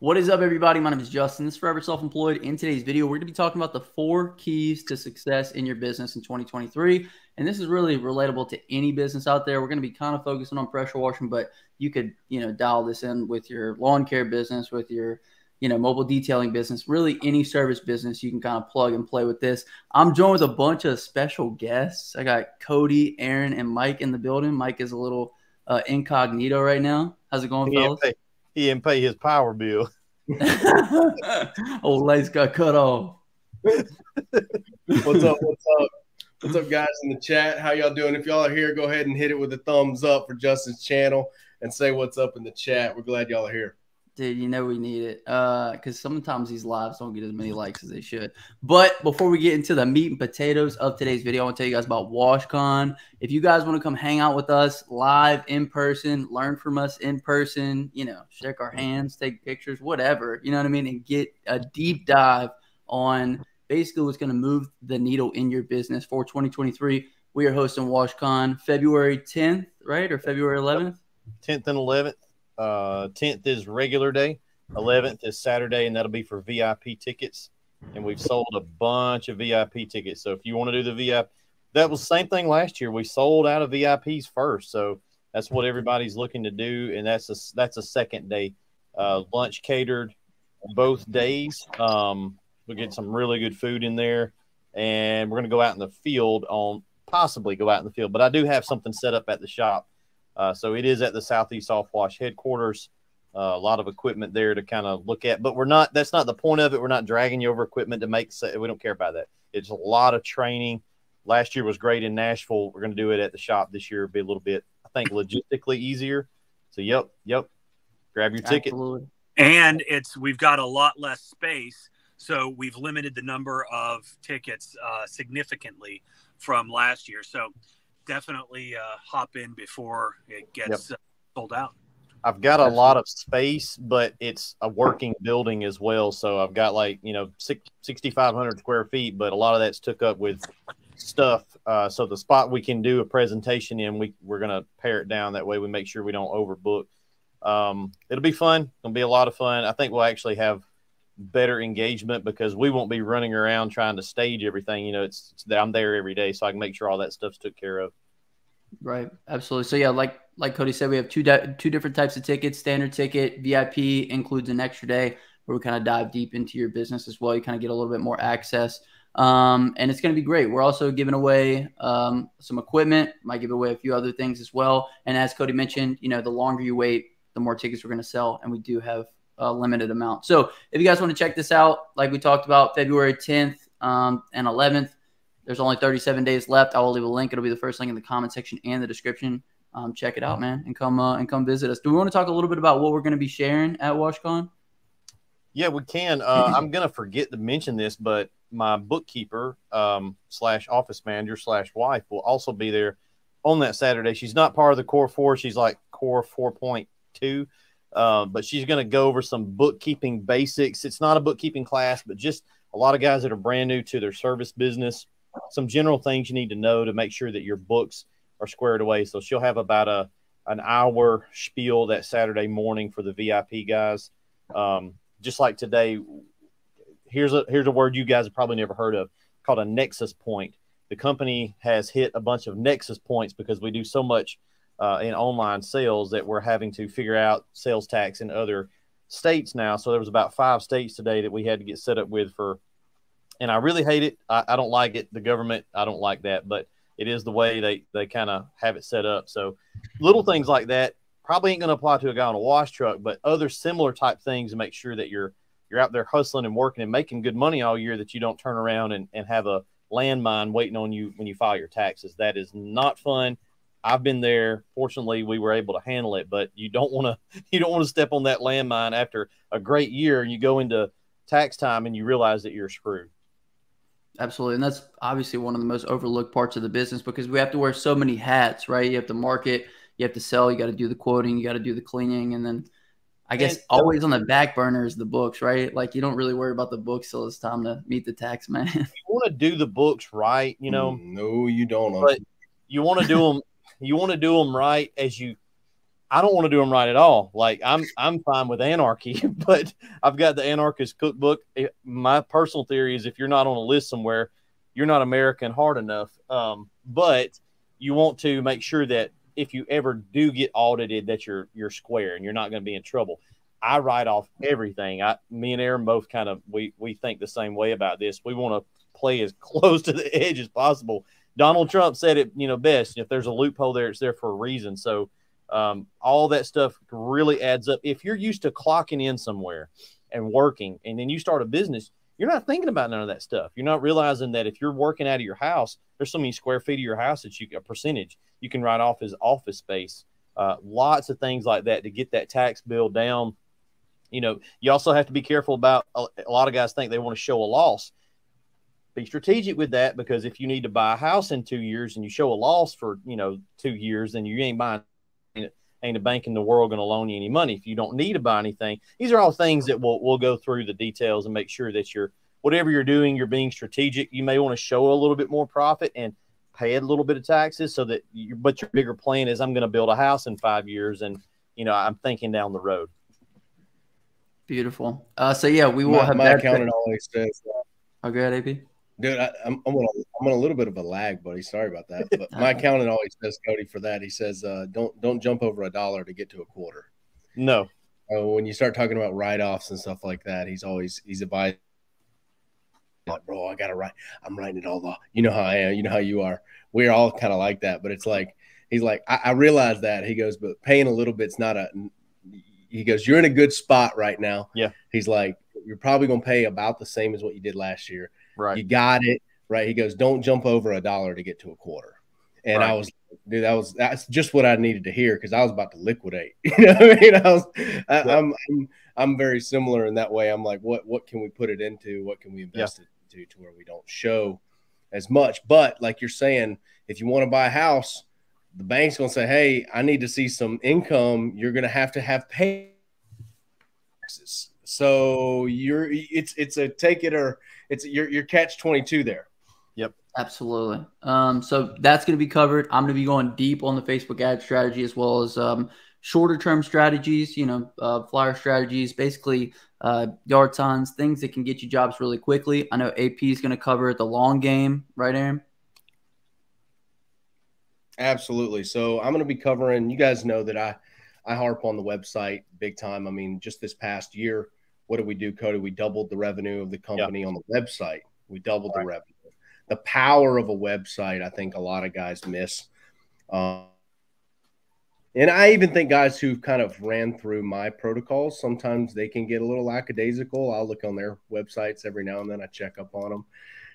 What is up, everybody? My name is Justin. This is Forever Self Employed. In today's video, we're going to be talking about the four keys to success in your business in 2023. And this is really relatable to any business out there. We're going to be kind of focusing on pressure washing, but you could, you know, dial this in with your lawn care business, with your, you know, mobile detailing business, really any service business, you can kind of plug and play with this. I'm joined with a bunch of special guests. I got Cody, Aaron, and Mike in the building. Mike is a little uh, incognito right now. How's it going, fellas? Didn't he didn't pay his power bill. Old lights got cut off. what's up? What's up? What's up, guys in the chat? How y'all doing? If y'all are here, go ahead and hit it with a thumbs up for Justin's channel and say what's up in the chat. We're glad y'all are here. Dude, you know we need it. Uh, because sometimes these lives don't get as many likes as they should. But before we get into the meat and potatoes of today's video, I want to tell you guys about WashCon. If you guys want to come hang out with us live in person, learn from us in person, you know, shake our hands, take pictures, whatever, you know what I mean, and get a deep dive on basically what's going to move the needle in your business for 2023. We are hosting WashCon February 10th, right? Or February 11th? 10th and 11th. Uh, 10th is regular day, 11th is Saturday, and that'll be for VIP tickets. And we've sold a bunch of VIP tickets. So if you want to do the VIP, that was the same thing last year. We sold out of VIPs first. So that's what everybody's looking to do. And that's a, that's a second day. Uh, lunch catered both days. Um, we'll get some really good food in there. And we're going to go out in the field on possibly go out in the field. But I do have something set up at the shop uh, so it is at the Southeast Soft Wash headquarters. Uh, a lot of equipment there to kind of look at, but we're not. That's not the point of it. We're not dragging you over equipment to make. We don't care about that. It's a lot of training. Last year was great in Nashville. We're going to do it at the shop this year. Be a little bit, I think, logistically easier. So, yep, yep. Grab your ticket. Absolutely. And it's we've got a lot less space, so we've limited the number of tickets uh, significantly from last year. So definitely uh, hop in before it gets yep. uh, sold out. I've got a lot of space, but it's a working building as well. So I've got like, you know, 6,500 square feet, but a lot of that's took up with stuff. Uh, so the spot we can do a presentation in, we, we're going to pare it down. That way we make sure we don't overbook. Um, it'll be fun. It'll be a lot of fun. I think we'll actually have better engagement because we won't be running around trying to stage everything. You know, it's, it's I'm there every day, so I can make sure all that stuff's took care of. Right, absolutely. So yeah, like like Cody said, we have two di- two different types of tickets. Standard ticket, VIP includes an extra day where we kind of dive deep into your business as well. You kind of get a little bit more access, um, and it's going to be great. We're also giving away um, some equipment. Might give away a few other things as well. And as Cody mentioned, you know, the longer you wait, the more tickets we're going to sell, and we do have a limited amount. So if you guys want to check this out, like we talked about, February 10th um, and 11th there's only 37 days left. I will leave a link. It'll be the first link in the comment section and the description. Um, check it out, man, and come uh, and come visit us. Do we want to talk a little bit about what we're going to be sharing at WashCon? Yeah, we can. Uh, I'm going to forget to mention this, but my bookkeeper um, slash office manager slash wife will also be there on that Saturday. She's not part of the core four. She's like core 4.2. Uh, but she's going to go over some bookkeeping basics. It's not a bookkeeping class, but just a lot of guys that are brand new to their service business some general things you need to know to make sure that your books are squared away. So she'll have about a an hour spiel that Saturday morning for the VIP guys. Um, just like today, here's a here's a word you guys have probably never heard of called a nexus point. The company has hit a bunch of nexus points because we do so much uh, in online sales that we're having to figure out sales tax in other states now. So there was about five states today that we had to get set up with for and I really hate it. I, I don't like it. The government, I don't like that, but it is the way they they kind of have it set up. So little things like that probably ain't going to apply to a guy on a wash truck, but other similar type things to make sure that you're you're out there hustling and working and making good money all year that you don't turn around and, and have a landmine waiting on you when you file your taxes. That is not fun. I've been there. Fortunately, we were able to handle it, but you don't want to you don't want to step on that landmine after a great year and you go into tax time and you realize that you're screwed. Absolutely. And that's obviously one of the most overlooked parts of the business because we have to wear so many hats, right? You have to market, you have to sell, you got to do the quoting, you got to do the cleaning. And then I guess and, always on the back burner is the books, right? Like you don't really worry about the books till it's time to meet the tax man. you want to do the books right, you know? Mm, no, you don't. But you want to do them, you want to do them right as you I don't want to do them right at all. Like I'm I'm fine with anarchy, but I've got the anarchist cookbook. It, my personal theory is if you're not on a list somewhere, you're not American hard enough. Um, but you want to make sure that if you ever do get audited, that you're you're square and you're not going to be in trouble. I write off everything. I, me and Aaron both kind of we we think the same way about this. We want to play as close to the edge as possible. Donald Trump said it, you know, best. If there's a loophole there, it's there for a reason. So um, all that stuff really adds up. If you're used to clocking in somewhere and working, and then you start a business, you're not thinking about none of that stuff. You're not realizing that if you're working out of your house, there's so many square feet of your house that you a percentage you can write off as office space. Uh, lots of things like that to get that tax bill down. You know, you also have to be careful about a, a lot of guys think they want to show a loss. Be strategic with that because if you need to buy a house in two years and you show a loss for you know two years, then you ain't buying ain't a bank in the world going to loan you any money if you don't need to buy anything. These are all things that we'll we'll go through the details and make sure that you're whatever you're doing, you're being strategic. You may want to show a little bit more profit and pay a little bit of taxes so that you but your bigger plan is I'm going to build a house in five years and you know I'm thinking down the road. Beautiful. Uh, so yeah, we will my, have my that. accountant always says, uh, Oh, go ahead, AP. Dude, I, I'm, I'm on a, I'm on a little bit of a lag, buddy. Sorry about that. But my accountant always says, Cody, for that, he says, uh, don't don't jump over a dollar to get to a quarter. No, Uh, when you start talking about write offs and stuff like that, he's always he's advised. Like, bro, I gotta write. I'm writing it all off. You know how I am. You know how you are. We're all kind of like that. But it's like he's like, I, I realize that. He goes, but paying a little bit's not a. He goes, you're in a good spot right now. Yeah. He's like, you're probably gonna pay about the same as what you did last year. Right. You got it right. He goes, don't jump over a dollar to get to a quarter. And I was, dude, that was that's just what I needed to hear because I was about to liquidate. You know, what I mean, I was, I, Yeah. I'm, I'm, I'm very similar in that way. I'm like, what, what can we put it into? What can we invest it into to where we don't show as much? But like you're saying, if you want to buy a house, the bank's gonna say, hey, I need to see some income. You're gonna have to have pay taxes. So you're, it's, it's a take it or it's your, your catch 22 there. Yep. Absolutely. Um, so that's going to be covered. I'm going to be going deep on the Facebook ad strategy as well as um, shorter term strategies, you know, uh, flyer strategies, basically uh, yard signs, things that can get you jobs really quickly. I know AP is going to cover the long game, right, Aaron? Absolutely. So I'm going to be covering. You guys know that I I harp on the website big time. I mean, just this past year, what did we do, Cody? We doubled the revenue of the company on the website. We doubled the revenue. The power of a website, I think a lot of guys miss. Um, and I even think guys who've kind of ran through my protocols, sometimes they can get a little lackadaisical. I'll look on their websites every now and then. I check up on them,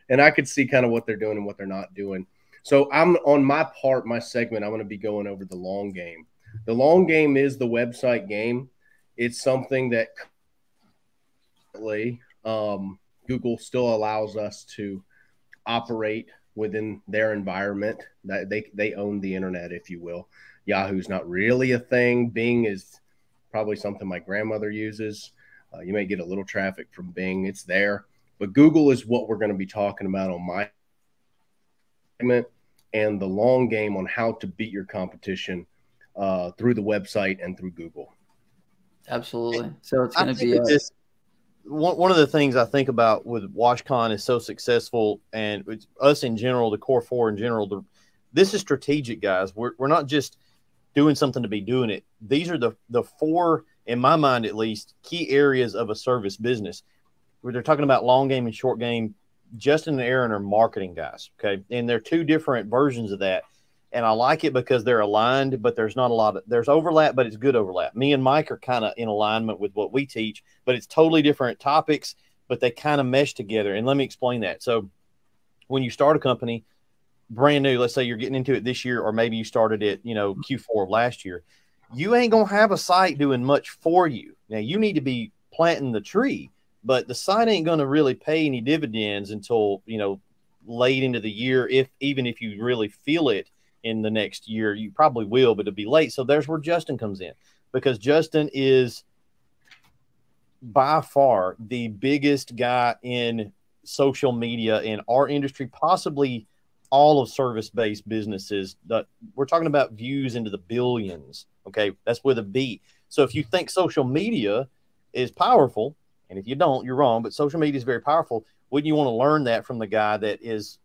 and I could see kind of what they're doing and what they're not doing. So I'm on my part, my segment, I'm going to be going over the long game. The long game is the website game. It's something that currently, um, Google still allows us to operate within their environment. That they they own the internet, if you will. Yahoo's not really a thing. Bing is probably something my grandmother uses. Uh, you may get a little traffic from Bing. It's there, but Google is what we're going to be talking about on my segment and the long game on how to beat your competition uh, through the website and through Google. Absolutely. So it's going to be. it's A, just- one, one of the things I think about with WashCon is so successful, and us in general, the core four in general. The, this is strategic, guys. We're, we're not just doing something to be doing it. These are the the four, in my mind at least, key areas of a service business. Where they're talking about long game and short game. Justin and Aaron are marketing guys, okay, and they're two different versions of that. And I like it because they're aligned, but there's not a lot of there's overlap, but it's good overlap. Me and Mike are kind of in alignment with what we teach, but it's totally different topics, but they kind of mesh together. And let me explain that. So when you start a company brand new, let's say you're getting into it this year, or maybe you started it, you know, Q4 of last year, you ain't gonna have a site doing much for you. Now you need to be planting the tree, but the site ain't gonna really pay any dividends until you know late into the year, if even if you really feel it in the next year. You probably will, but it'll be late. So there's where Justin comes in because Justin is by far the biggest guy in social media in our industry, possibly all of service based businesses. That we're talking about views into the billions. Okay, that's with a B. So if you think social media is powerful, and if you don't, you're wrong. But social media is very powerful. Wouldn't you want to learn that from the guy that is?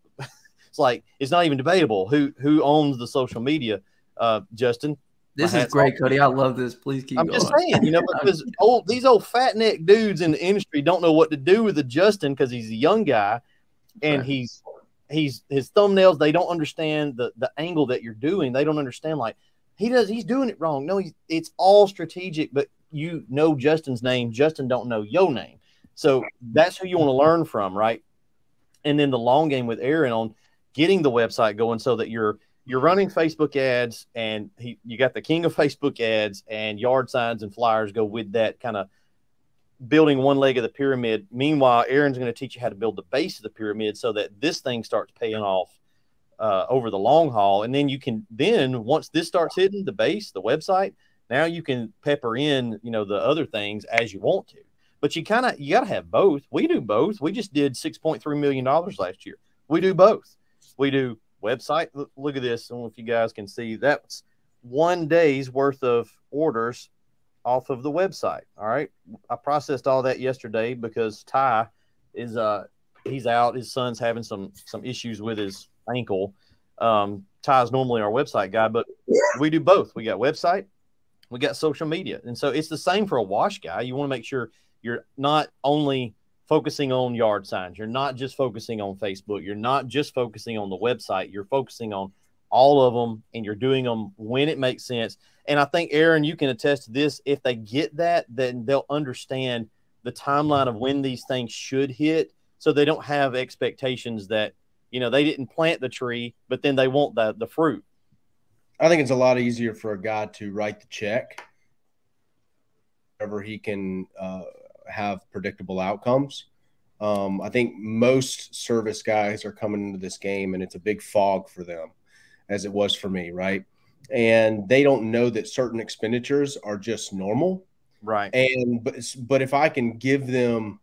It's like it's not even debatable who who owns the social media. Uh, Justin, this is great, Cody. I love this. Please keep I'm going. just saying, you know, because old these old fat neck dudes in the industry don't know what to do with the Justin because he's a young guy and right. he's he's his thumbnails, they don't understand the the angle that you're doing. They don't understand like he does he's doing it wrong. No, he's it's all strategic, but you know Justin's name. Justin don't know your name. So that's who you want to learn from, right? And then the long game with Aaron on getting the website going so that you're you're running Facebook ads and he, you got the king of Facebook ads and yard signs and flyers go with that kind of building one leg of the pyramid. Meanwhile, Aaron's going to teach you how to build the base of the pyramid so that this thing starts paying off uh, over the long haul. And then you can then once this starts hitting the base, the website, now you can pepper in, you know, the other things as you want to. But you kind of you got to have both. We do both. We just did 6.3 million dollars last year. We do both. We do website. Look, at this. I don't know if you guys can see that's one day's worth of orders off of the website. All right. I processed all that yesterday because Ty is uh he's out. His son's having some some issues with his ankle. Um, Ty's normally our website guy, but we do both. We got website, we got social media, and so it's the same for a wash guy. You want to make sure you're not only focusing on yard signs. You're not just focusing on Facebook. You're not just focusing on the website. You're focusing on all of them and you're doing them when it makes sense. And I think, Aaron, you can attest to this. If they get that, then they'll understand the timeline of when these things should hit so they don't have expectations that, you know, they didn't plant the tree, but then they want the, the fruit. I think it's a lot easier for a guy to write the check whenever he can uh, have predictable outcomes. Um, I think most service guys are coming into this game and it's a big fog for them, as it was for me, right? And they don't know that certain expenditures are just normal. Right. And but but if I can give them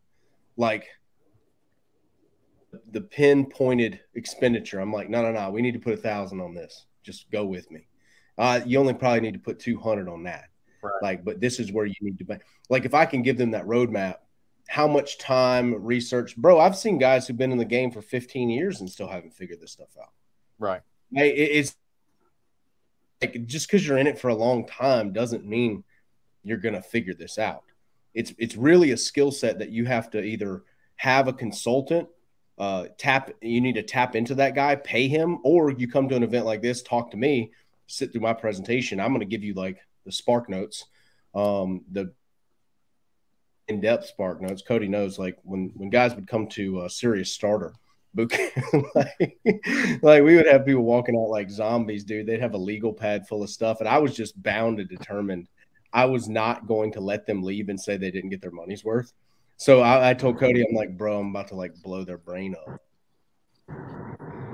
like the pinpointed expenditure, I'm like, no, no, no, we need to put a thousand on this. Just go with me. Uh, you only probably need to put 200 on that. Right. Like, but this is where you need to be. Like, if I can give them that roadmap, how much time, research, bro? I've seen guys who've been in the game for 15 years and still haven't figured this stuff out. Right. It's like just because you're in it for a long time doesn't mean you're going to figure this out. It's it's really a skill set that you have to either have a consultant uh, tap. You need to tap into that guy, pay him, or you come to an event like this, talk to me, sit through my presentation. I'm going to give you like the spark notes, um, the in depth spark notes. Cody knows like when when guys would come to a serious starter book, like, like we would have people walking out like zombies, dude. They'd have a legal pad full of stuff, and I was just bound and determined. I was not going to let them leave and say they didn't get their money's worth. So I, I told Cody, I'm like, bro, I'm about to like blow their brain up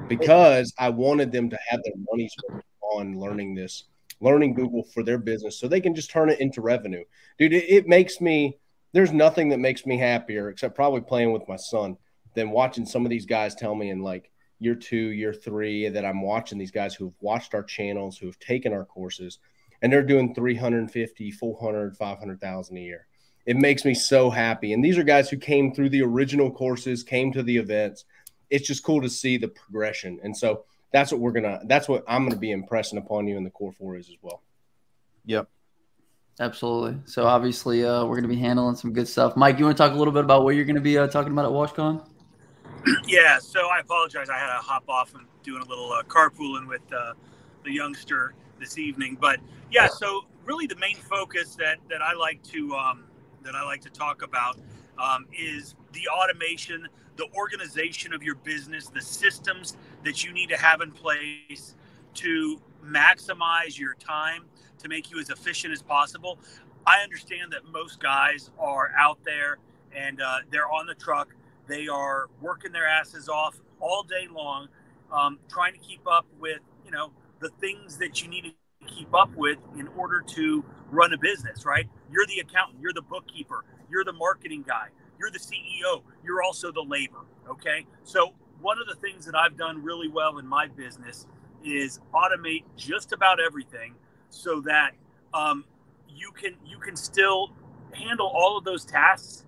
because I wanted them to have their money's worth on learning this learning Google for their business so they can just turn it into revenue. Dude, it, it makes me, there's nothing that makes me happier except probably playing with my son than watching some of these guys tell me in like year two, year three that I'm watching these guys who have watched our channels, who have taken our courses, and they're doing 350, 400, 500,000 a year. It makes me so happy. And these are guys who came through the original courses, came to the events. It's just cool to see the progression. And so that's what we're gonna that's what I'm gonna be impressing upon you in the core four is as well. Yep. Absolutely. So obviously, uh, we're going to be handling some good stuff. Mike, you want to talk a little bit about what you're going to be uh, talking about at WashCon? Yeah. So I apologize. I had to hop off and doing a little uh, carpooling with uh, the youngster this evening. But yeah. So really, the main focus that that I like to um, that I like to talk about um, is the automation the organization of your business, the systems that you need to have in place to maximize your time to make you as efficient as possible. I understand that most guys are out there and uh, they're on the truck. They are working their asses off all day long, um, trying to keep up with you know the things that you need to keep up with in order to run a business. Right? You're the accountant. You're the bookkeeper. You're the marketing guy. You're the CEO. You're also the labor. Okay. So one of the things that I've done really well in my business is automate just about everything so that um, you can you can still handle all of those tasks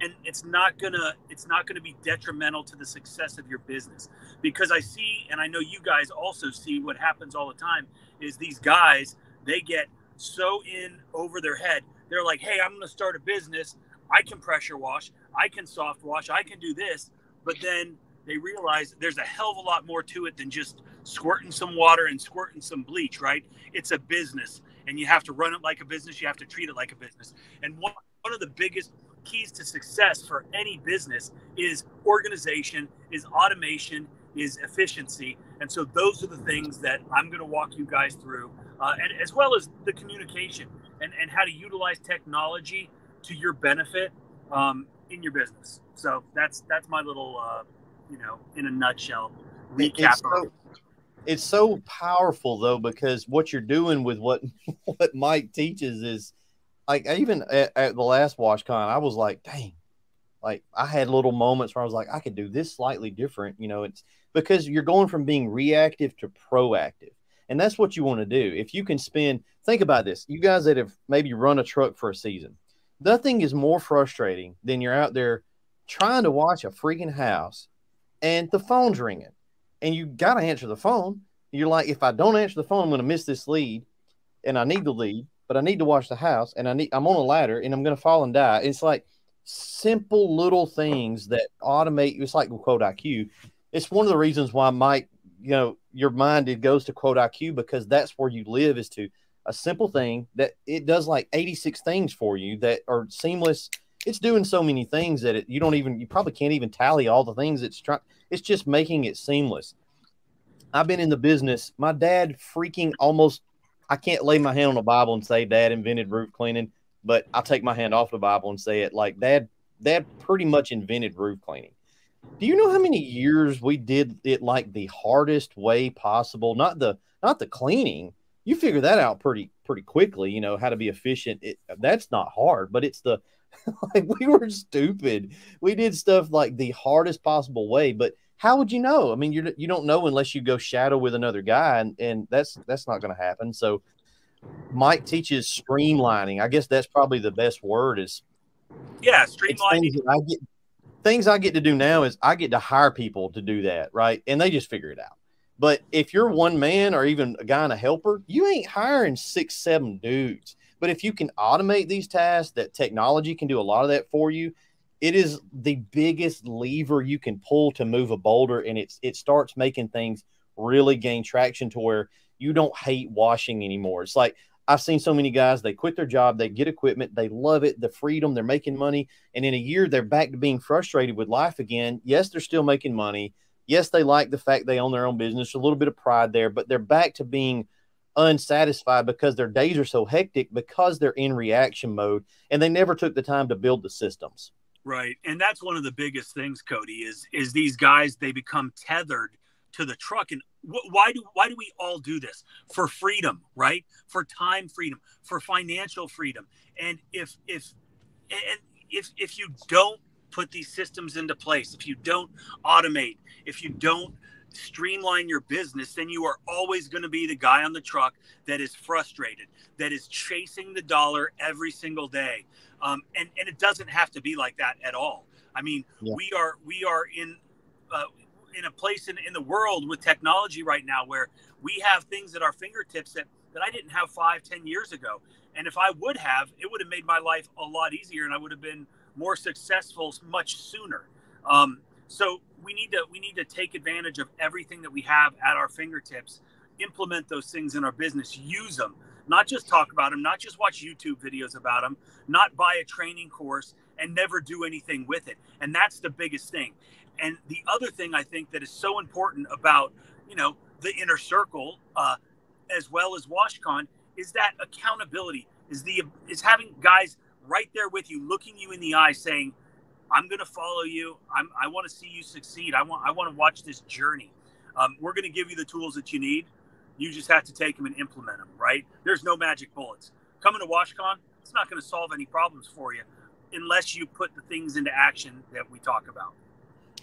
and it's not gonna it's not gonna be detrimental to the success of your business. Because i see and i know you guys also see what happens all the time is these guys they get so in over their head. They're like hey i'm gonna start a business. I can pressure wash. I can soft wash. I can do this. But then they realize there's a hell of a lot more to it than just squirting some water and squirting some bleach right it's a business and you have to run it like a business you have to treat it like a business and one, one of the biggest keys to success for any business is organization, is automation, is efficiency. And so those are the things that I'm going to walk you guys through, uh, and as well as the communication and, and how to utilize technology to your benefit um, in your business. So that's that's my little, uh, you know, in a nutshell recap. It's so, it's so powerful though because what you're doing with what what Mike teaches is like even at, at the last WashCon, I was like, dang, like I had little moments where I was like, I could do this slightly different. You know, it's because you're going from being reactive to proactive. And that's what you want to do. If you can spend, think about this. You guys that have maybe run a truck for a season, nothing is more frustrating than you're out there trying to watch a freaking house and the phone's ringing and you got to answer the phone. You're like, if I don't answer the phone, I'm going to miss this lead and I need the lead but I need to wash the house and I need I'm on a ladder and I'm going to fall and die. It's like simple little things that automate. It's like quote IQ. It's one of the reasons why Mike, you know, your mind it goes to quote IQ because that's where you live is to a simple thing that it does like 86 things for you that are seamless. It's doing so many things that it, you don't even you probably can't even tally all the things it's trying. It's just making it seamless. I've been in the business. My dad freaking almost I can't lay my hand on the Bible and say Dad invented roof cleaning, but I'll take my hand off the Bible and say it like Dad. Dad pretty much invented roof cleaning. Do you know how many years we did it like the hardest way possible? Not the not the cleaning. You figure that out pretty pretty quickly. You know how to be efficient. It, that's not hard, but it's the like we were stupid. We did stuff like the hardest possible way, but how would you know? I mean, you you don't know unless you go shadow with another guy, and, and that's that's not going to happen. So, Mike teaches streamlining. I guess that's probably the best word. Is yeah, streamlining. Things I get things I get to do now is I get to hire people to do that, right? And they just figure it out. But if you're one man or even a guy and a helper, you ain't hiring six, seven dudes. But if you can automate these tasks, that technology can do a lot of that for you it is the biggest lever you can pull to move a boulder. And it's it starts making things really gain traction to where you don't hate washing anymore. It's like i've seen so many guys they quit their job they get equipment they love it the freedom they're making money. And in a year they're back to being frustrated with life again. Yes they're still making money. Yes they like the fact they own their own business a little bit of pride there but they're back to being unsatisfied because their days are so hectic because they're in reaction mode and they never took the time to build the systems. Right. And that's one of the biggest things, Cody, is is these guys they become tethered to the truck. And wh- why do why do we all do this? For freedom right? For time freedom for financial freedom. And if if and if if you don't put these systems into place if you don't automate if you don't streamline your business, then you are always going to be the guy on the truck that is frustrated, that is chasing the dollar every single day. Um, and, and it doesn't have to be like that at all. I mean, yeah. we are we are in uh, in a place in, in the world with technology right now where we have things at our fingertips that, that I didn't have five, ten years ago. And if I would have, it would have made my life a lot easier and I would have been more successful much sooner. Um, so we need to we need to take advantage of everything that we have at our fingertips implement those things in our business use them not just talk about them not just watch youtube videos about them not buy a training course and never do anything with it. And that's the biggest thing. And the other thing i think that is so important about you know the inner circle uh, as well as washcon is that accountability is the is having guys right there with you looking you in the eye saying I'm going to follow you. I'm, I want to see you succeed. I want I want to watch this journey. Um, we're going to give you the tools that you need. You just have to take them and implement them. Right? There's no magic bullets. Coming to WashCon, it's not going to solve any problems for you unless you put the things into action that we talk about.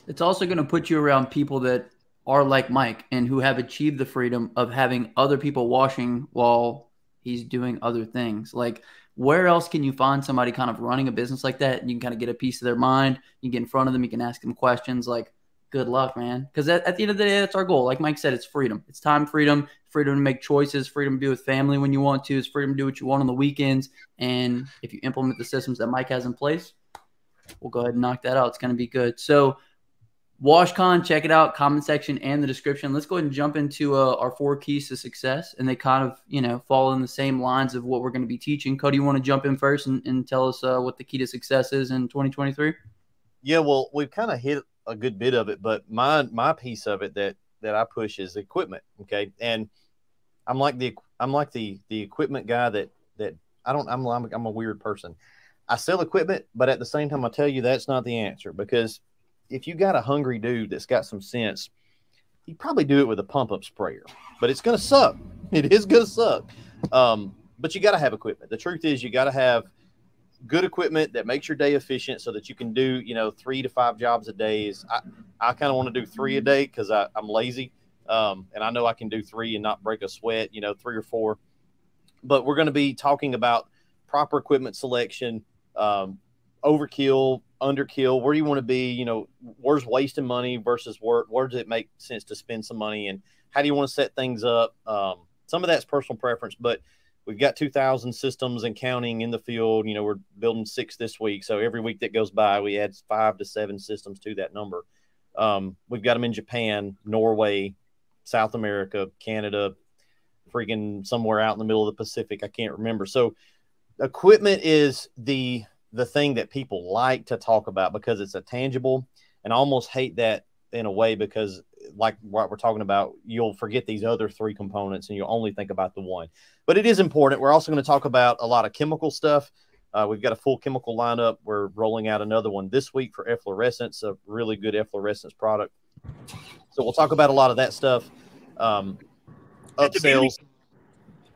It's also going to put you around people that are like Mike and who have achieved the freedom of having other people washing while he's doing other things. Like, where else can you find somebody kind of running a business like that? And you can kind of get a piece of their mind. You get in front of them. You can ask them questions. Like, good luck, man. Because at, at, the end of the day, that's our goal. Like Mike said, it's freedom. It's time freedom, freedom to make choices, freedom to be with family when you want to, it's freedom to do what you want on the weekends. And if you implement the systems that Mike has in place, we'll go ahead and knock that out. It's going to be good. So, WashCon, check it out, comment section and the description. Let's go ahead and jump into uh, our four keys to success, and they kind of you know fall in the same lines of what we're going to be teaching. Cody, you want to jump in first and, and tell us uh, what the key to success is in 2023? Yeah, well, we've kind of hit a good bit of it, but my my piece of it that that I push is equipment. Okay, and I'm like the I'm like the the equipment guy that that I don't I'm I'm, I'm a weird person. I sell equipment, but at the same time, I tell you that's not the answer because if you got a hungry dude that's got some sense, he'd probably do it with a pump up sprayer, but it's going to suck. It is going to suck. Um, but you got to have equipment. The truth is, you got to have good equipment that makes your day efficient so that you can do, you know, three to five jobs a day. Is I, I kind of want to do three a day because I'm lazy. Um, and I know I can do three and not break a sweat, you know, three or four. But we're going to be talking about proper equipment selection, um, overkill, underkill. Where do you want to be? You know, where's wasting money versus where where does it make sense to spend some money, and how do you want to set things up? Um, some of that's personal preference, but we've got 2,000 systems and counting in the field. You know, we're building six this week, so every week that goes by, we add five to seven systems to that number. Um, we've got them in Japan, Norway, South America, Canada, freaking somewhere out in the middle of the Pacific. I can't remember. So, equipment is the the thing that people like to talk about because it's a tangible and I almost hate that in a way because like what we're talking about you'll forget these other three components and you'll only think about the one. But it is important. We're also going to talk about a lot of chemical stuff. Uh, we've got a full chemical lineup. We're rolling out another one this week for efflorescence a really good efflorescence product. So we'll talk about a lot of that stuff. Um, upsells.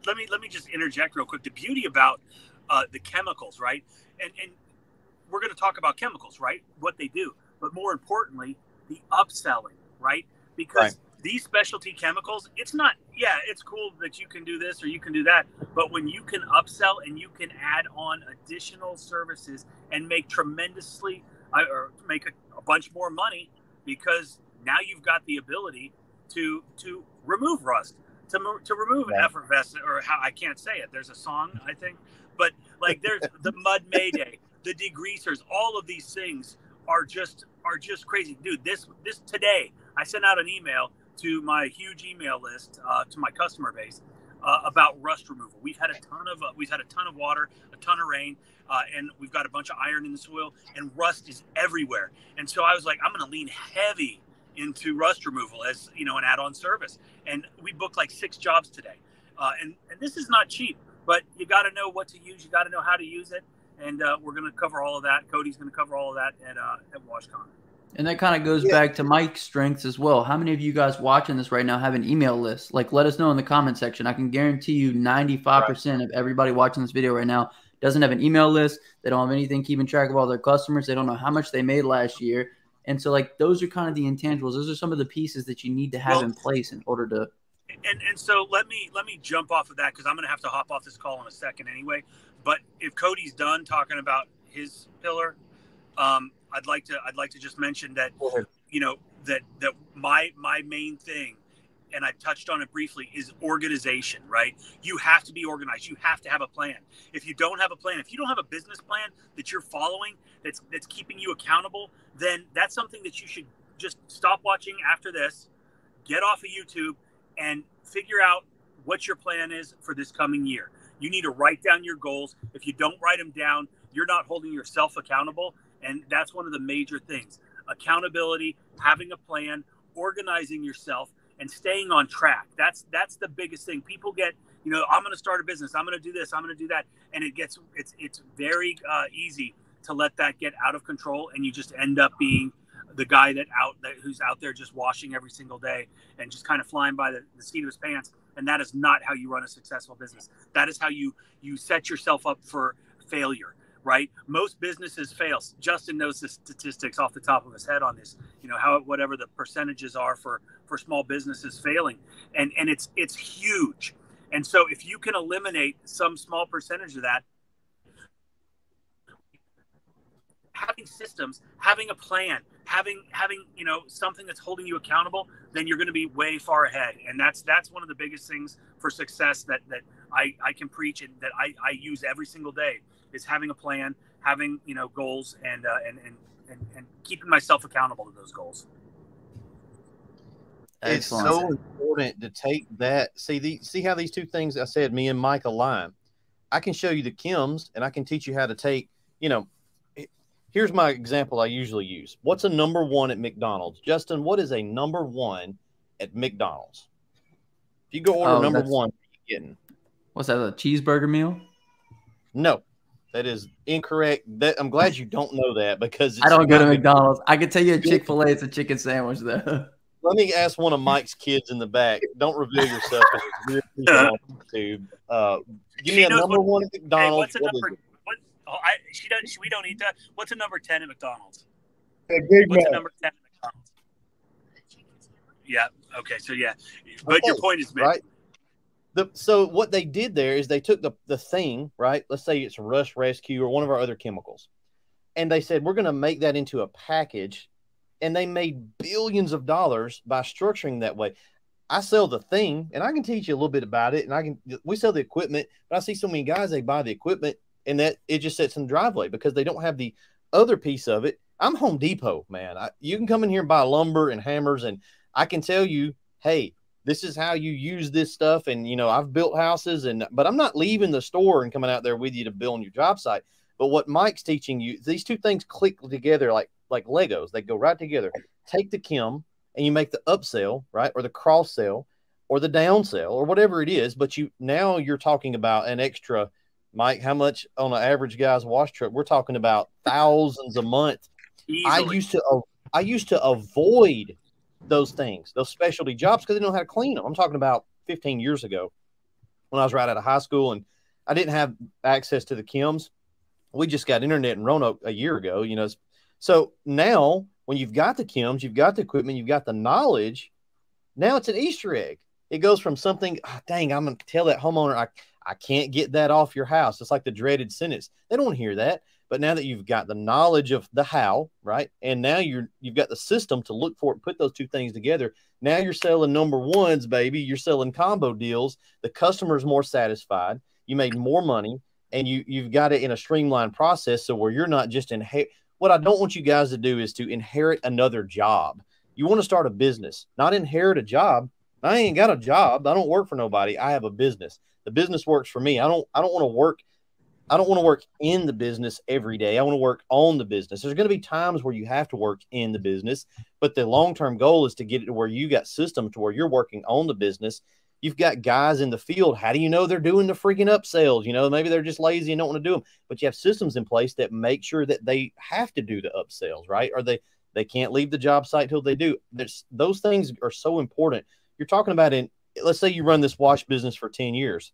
Let me let me just interject real quick. The beauty about uh, the chemicals right and and we're going to talk about chemicals, right? What they do, but more importantly, the upselling, right? Because right. these specialty chemicals, it's not. Yeah, it's cool that you can do this or you can do that, but when you can upsell and you can add on additional services and make tremendously uh, or make a, a bunch more money because now you've got the ability to to remove rust to, to remove yeah. effervescent or how I can't say it. There's a song I think but like there's the mud mayday, the degreasers, all of these things are just are just crazy, dude. This this today, I sent out an email to my huge email list uh, to my customer base uh, about rust removal. We've had a ton of uh, we've had a ton of water, a ton of rain, uh, and we've got a bunch of iron in the soil, and rust is everywhere. And so I was like, I'm going to lean heavy into rust removal as you know an add-on service. And we booked like six jobs today, uh, and and this is not cheap. But you got to know what to use. You got to know how to use it. And uh, we're going to cover all of that. Cody's going to cover all of that at, uh, at WashCon. And that kind of goes yeah. back to Mike's strengths as well. How many of you guys watching this right now have an email list? Like, let us know in the comment section. I can guarantee you 95% right. of everybody watching this video right now doesn't have an email list. They don't have anything keeping track of all their customers. They don't know how much they made last year. And so, like, those are kind of the intangibles. Those are some of the pieces that you need to have well, in place in order to and and so let me let me jump off of that because I'm going to have to hop off this call in a second anyway. But if Cody's done talking about his pillar, um, I'd like to I'd like to just mention that you know that that my my main thing, and I touched on it briefly, is organization. Right? You have to be organized. You have to have a plan. If you don't have a plan, if you don't have a business plan that you're following, that's that's keeping you accountable, then that's something that you should just stop watching after this. Get off of YouTube and figure out what your plan is for this coming year. You need to write down your goals. If you don't write them down, you're not holding yourself accountable. And that's one of the major things accountability, having a plan, organizing yourself, and staying on track. That's that's the biggest thing. People get, you know, I'm going to start a business. I'm going to do this. I'm going to do that, and it gets it's it's very uh, easy to let that get out of control, and you just end up being the guy that out that who's out there just washing every single day and just kind of flying by the, the seat of his pants and that is not how you run a successful business that is how you you set yourself up for failure right? Most businesses fail. Justin knows the statistics off the top of his head on this. You know how whatever the percentages are for for small businesses failing, and and it's it's huge. And so if you can eliminate some small percentage of that, having systems, having a plan, having having you know something that's holding you accountable, then you're going to be way far ahead. And that's that's one of the biggest things for success that that I, I can preach and that I, I use every single day is having a plan, having you know goals, and uh, and, and and and keeping myself accountable to those goals. It's so important to take that. See the see how these two things I said, me and Mike align. I can show you the chems, and I can teach you how to take. You know, here's my example I usually use. What's a number one at McDonald's? Justin, what is a number one at McDonald's? If you go order oh, number one, getting? What's that? A cheeseburger meal? No, that is incorrect. That I'm glad you don't know that because I don't go to McDonald's. I can tell you a Chick Fil A is a chicken sandwich though. Let me ask one of Mike's kids in the back. Don't reveal yourself. on YouTube. Uh, give me a number what, one at McDonald's. Hey, what's a number? Oh, I, she doesn't. We don't eat that. What's a number ten at McDonald's? Hey, big what's man. a number ten at McDonald's? Yeah. Okay. So yeah, but okay. your point is made. Right the so what they did there is they took the the thing right let's say it's rust rescue or one of our other chemicals and they said we're going to make that into a package and they made billions of dollars by structuring that way i sell the thing and i can teach you a little bit about it and i can we sell the equipment but i see so many guys they buy the equipment and that it just sits in the driveway because they don't have the other piece of it i'm home depot man I, you can come in here and buy lumber and hammers and i can tell you hey this is how you use this stuff. And, you know, I've built houses and, but I'm not leaving the store and coming out there with you to build your job site. But what Mike's teaching you, these two things click together like, like Legos. They go right together. Take the chem and you make the upsell, right? Or the cross sell or the downsell or whatever it is. But you, now you're talking about an extra, Mike, how much on an average guy's wash truck? We're talking about thousands a month. Easily. I used to, I used to avoid those things, those specialty jobs, because they don't know how to clean them. I'm talking about 15 years ago when I was right out of high school and I didn't have access to the chems. We just got internet in Roanoke a year ago, you know. So now, when you've got the chems, you've got the equipment, you've got the knowledge, now it's an Easter egg. It goes from something, oh, dang, I'm going to tell that homeowner, I, I can't get that off your house. It's like the dreaded sentence. They don't hear that. But now that you've got the knowledge of the how, right, and now you're you've got the system to look for it, put those two things together. Now you're selling number ones, baby. You're selling combo deals. The customer's more satisfied. You made more money, and you you've got it in a streamlined process, so where you're not just in. What I don't want you guys to do is to inherit another job. You want to start a business, not inherit a job. I ain't got a job. I don't work for nobody. I have a business. The business works for me. I don't. I don't want to work I don't want to work in the business every day. I want to work on the business. There's going to be times where you have to work in the business, but the long term goal is to get it to where you got system to where you're working on the business. You've got guys in the field. How do you know they're doing the freaking upsells? You know, maybe they're just lazy and don't want to do them, but you have systems in place that make sure that they have to do the upsells, right? Or they they can't leave the job site till they do. There's, those things are so important. You're talking about in let's say you run this wash business for 10 years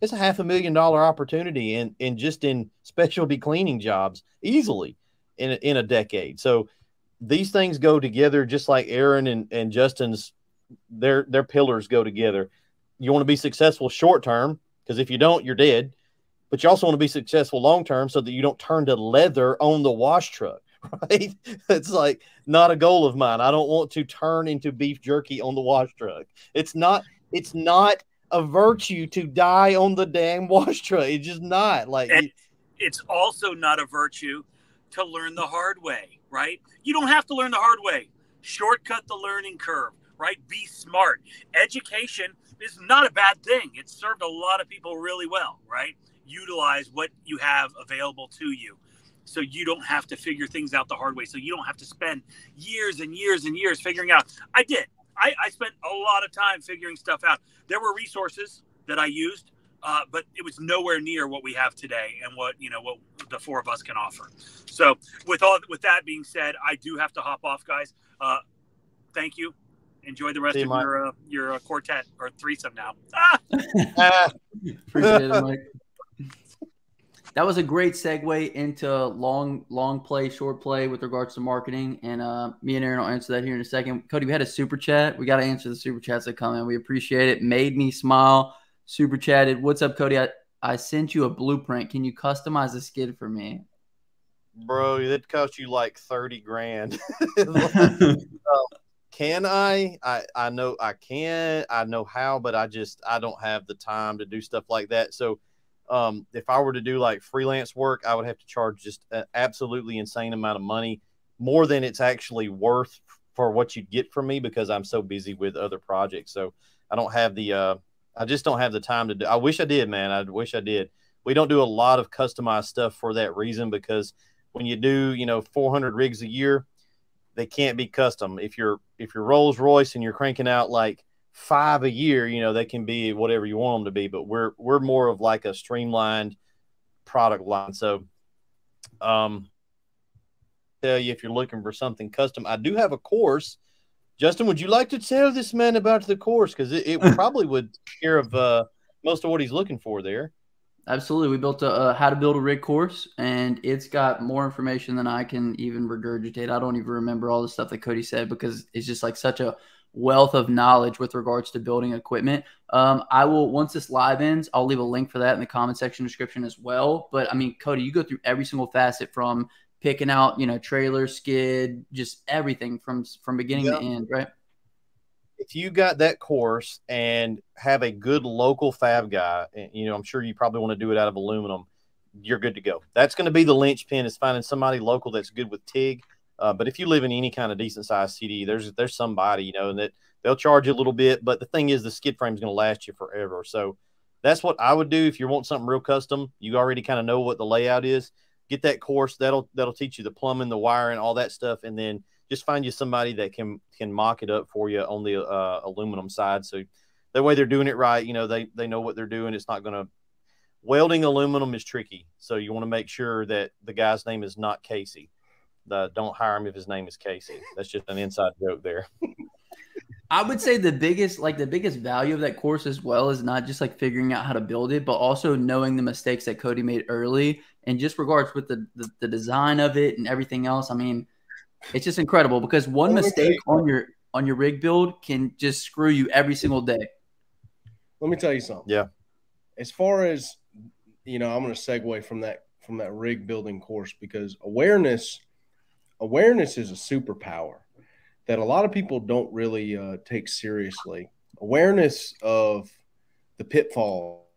it's a half a million dollar opportunity in, in just in specialty cleaning jobs easily in a, in a decade. So these things go together just like Aaron and, and Justin's their their pillars go together. You want to be successful short term because if you don't, you're dead. But you also want to be successful long term so that you don't turn to leather on the wash truck. Right? It's like not a goal of mine. I don't want to turn into beef jerky on the wash truck. It's not. It's not a virtue to die on the damn wash truck. It's just not like it's also not a virtue to learn the hard way, right? You don't have to learn the hard way. Shortcut the learning curve, right? Be smart. Education is not a bad thing. It's served a lot of people really well, right? Utilize what you have available to you so you don't have to figure things out the hard way. So you don't have to spend years and years and years figuring out. I did. I, I spent a lot of time figuring stuff out. There were resources that I used, uh, but it was nowhere near what we have today and what you know what the four of us can offer. So with all with that being said, I do have to hop off, guys. Uh, thank you. Enjoy the rest of your uh, your uh, quartet or threesome now. Ah! Appreciate it, Mike. That was a great segue into long, long play, short play with regards to marketing. And uh, me and Aaron will answer that here in a second. Cody, we had a super chat. We got to answer the super chats that come in. We appreciate it. Made me smile. Super chatted. What's up, Cody? I, I sent you a blueprint. Can you customize a skid for me? Bro, that cost you like 30 grand. uh, can I? I I know I can. I know how, but I just I don't have the time to do stuff like that. So um, if I were to do like freelance work, I would have to charge just an absolutely insane amount of money, more than it's actually worth for what you'd get from me because I'm so busy with other projects. So I don't have the, uh, I just don't have the time to do. I wish I did, man. I wish I did. We don't do a lot of customized stuff for that reason because when you do, you know, 400 rigs a year, they can't be custom. If you're if you're Rolls Royce and you're cranking out like five a year, you know, they can be whatever you want them to be, but we're we're more of like a streamlined product line. So um tell you if you're looking for something custom. I do have a course. Justin, would you like to tell this man about the course? Because it, it probably would care of uh, most of what he's looking for there. Absolutely. We built a, a, how to build a rig course, and it's got more information than I can even regurgitate. I don't even remember all the stuff that Cody said because it's just like such a wealth of knowledge with regards to building equipment. Um, I will once this live ends, I'll leave a link for that in the comment section description as well. But I mean, Cody, you go through every single facet from picking out, you know, trailer, skid, just everything from from beginning to end, right? If you got that course and have a good local fab guy, you know, I'm sure you probably want to do it out of aluminum. You're good to go. That's going to be the linchpin is finding somebody local that's good with TIG uh, but if you live in any kind of decent sized city, there's there's somebody you know that they'll charge you a little bit. But the thing is, the skid frame is going to last you forever. So that's what I would do if you want something real custom. You already kind of know what the layout is. Get that course. That'll that'll teach you the plumbing, the wiring, all that stuff, and then just find you somebody that can can mock it up for you on the uh, aluminum side. So that way they're doing it right. You know they they know what they're doing. It's not going to welding aluminum is tricky. So you want to make sure that the guy's name is not Casey the, don't hire him if his name is Casey. That's just an inside joke there. I would say the biggest, like the biggest value of that course as well is not just like figuring out how to build it, but also knowing the mistakes that Cody made early and just regards with the, the, the design of it and everything else. I mean, it's just incredible because one mistake on your on your rig build can just screw you every single day. Let me tell you something. Yeah. As far as you know, I'm going to segue from that from that rig building course because awareness awareness is a superpower that a lot of people don't really uh, take seriously. Awareness of the pitfall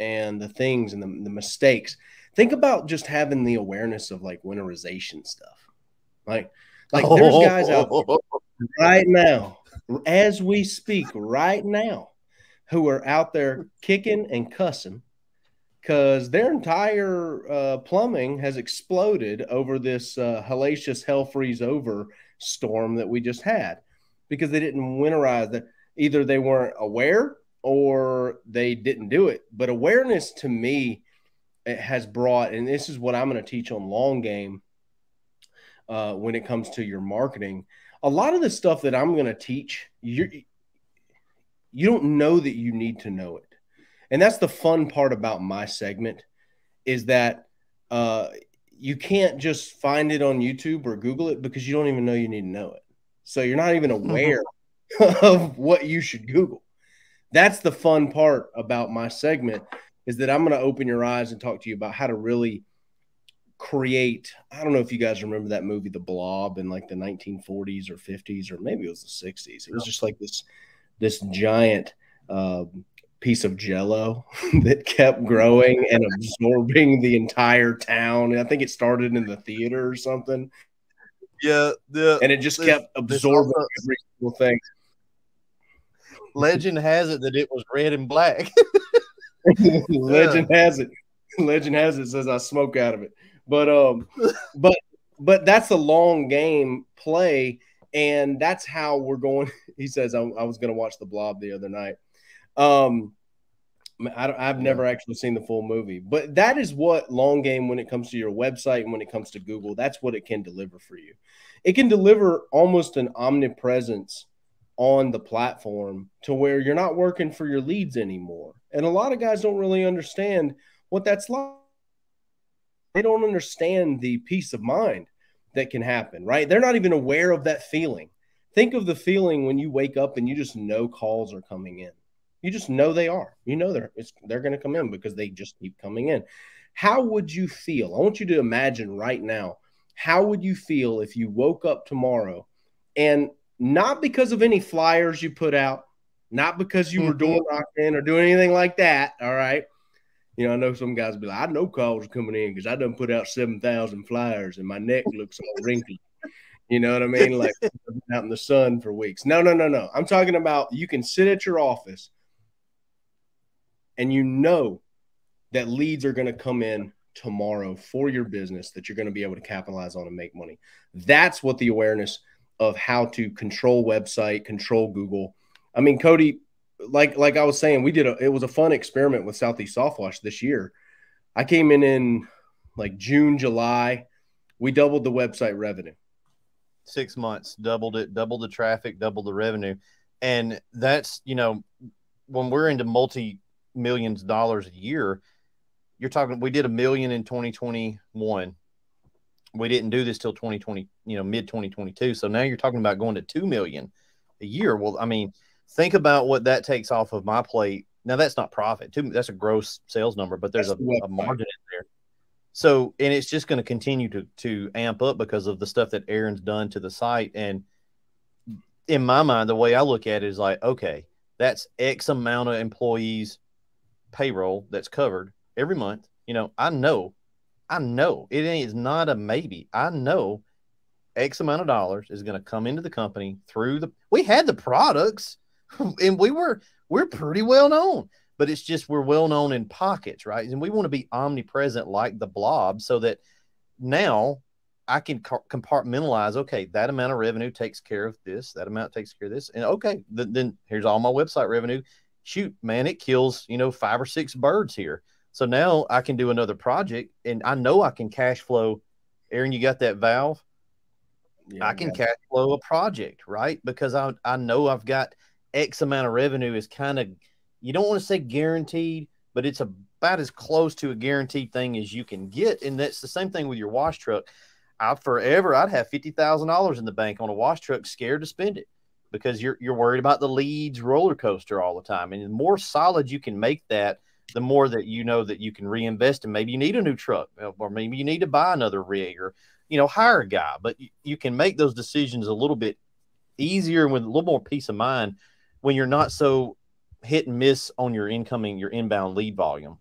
and the things and the, the mistakes. Think about just having the awareness of like winterization stuff. Like, like there's guys out right now, as we speak, right now, who are out there kicking and cussing because their entire uh, plumbing has exploded over this uh, hellacious hell freeze over storm that we just had because they didn't winterize that. Either they weren't aware or they didn't do it. But awareness to me has brought, and this is what I'm going to teach on long game uh, when it comes to your marketing. A lot of the stuff that I'm going to teach, you you don't know that you need to know it and that's the fun part about my segment is that uh, you can't just find it on YouTube or Google it because you don't even know you need to know it. So you're not even mm-hmm. aware of what you should Google. That's the fun part about my segment is that I'm going to open your eyes and talk to you about how to really create. I don't know if you guys remember that movie, The Blob, in like the 1940s or 50s, or maybe it was the 60s. It was just like this this giant uh, piece of jello that kept growing and absorbing the entire town. I think it started in the theater or something. Yeah, the, and it just kept absorbing every single thing. Legend has it that it was red and black. Legend yeah. has it. Legend has it says I smoke out of it. But um but but that's a long game play and that's how we're going. He says I, I was going to watch the blob the other night um, I have never actually seen the full movie, but that is what long game when it comes to your website and when it comes to Google, that's what it can deliver for you. It can deliver almost an omnipresence on the platform to where you're not working for your leads anymore. And a lot of guys don't really understand what that's like. They don't understand the peace of mind that can happen, right? They're not even aware of that feeling. Think of the feeling when you wake up and you just know calls are coming in. You just know they are. You know they're they're going to come in because they just keep coming in. How would you feel? I want you to imagine right now. How would you feel if you woke up tomorrow and not because of any flyers you put out, not because you were mm-hmm. door knocking or doing anything like that. All right. You know, I know some guys be like, I know calls are coming in because I done put out 7,000 flyers and my neck looks all wrinkly. You know what I mean? Like out in the sun for weeks. No, no, no, no. I'm talking about you can sit at your office and you know that leads are going to come in tomorrow for your business that you're going to be able to capitalize on and make money. That's what the awareness of how to control website, control Google. I mean, Cody, like like I was saying, we did a it was a fun experiment with Southeast Soft Wash this year. I came in in like June, July. We doubled the website revenue. Six months, doubled it, doubled the traffic, doubled the revenue. And that's, you know, when we're into multi millions of dollars a year, you're talking, we did a million in 2021 we didn't do this till 2020, you know, mid 2022. So now you're talking about going to 2 million a year. Well, I mean, think about what that takes off of my plate. Now that's not profit. That's a gross sales number, but there's a, a, margin in there. So, and it's just going to continue to to amp up because of the stuff that Aaron's done to the site. And in my mind, the way I look at it is like, okay, that's X amount of employees payroll that's covered every month. You know, I know I know it is not a maybe. I know X amount of dollars is going to come into the company through the. We had the products, and we were we're pretty well known, but it's just we're well known in pockets, right? And we want to be omnipresent like the blob, so that now I can compartmentalize. Okay, that amount of revenue takes care of this. That amount takes care of this, and okay, then, then here's all my website revenue. Shoot, man, it kills you know five or six birds here. So now I can do another project and I know I can cash flow. Aaron, you got that valve? Yeah, I can cash flow a project, right? Because I, I know I've got X amount of revenue is kind of, you don't want to say guaranteed, but it's about as close to a guaranteed thing as you can get. And that's the same thing with your wash truck. I forever, I'd have $50,000 in the bank on a wash truck, scared to spend it because you're, you're worried about the leads roller coaster all the time. And the more solid you can make that, the more that you know that you can reinvest and maybe you need a new truck uh, or maybe you need to buy another rig or you know hire a guy but you, you can make those decisions a little bit easier with a little more peace of mind when you're not so hit and miss on your incoming your inbound lead volume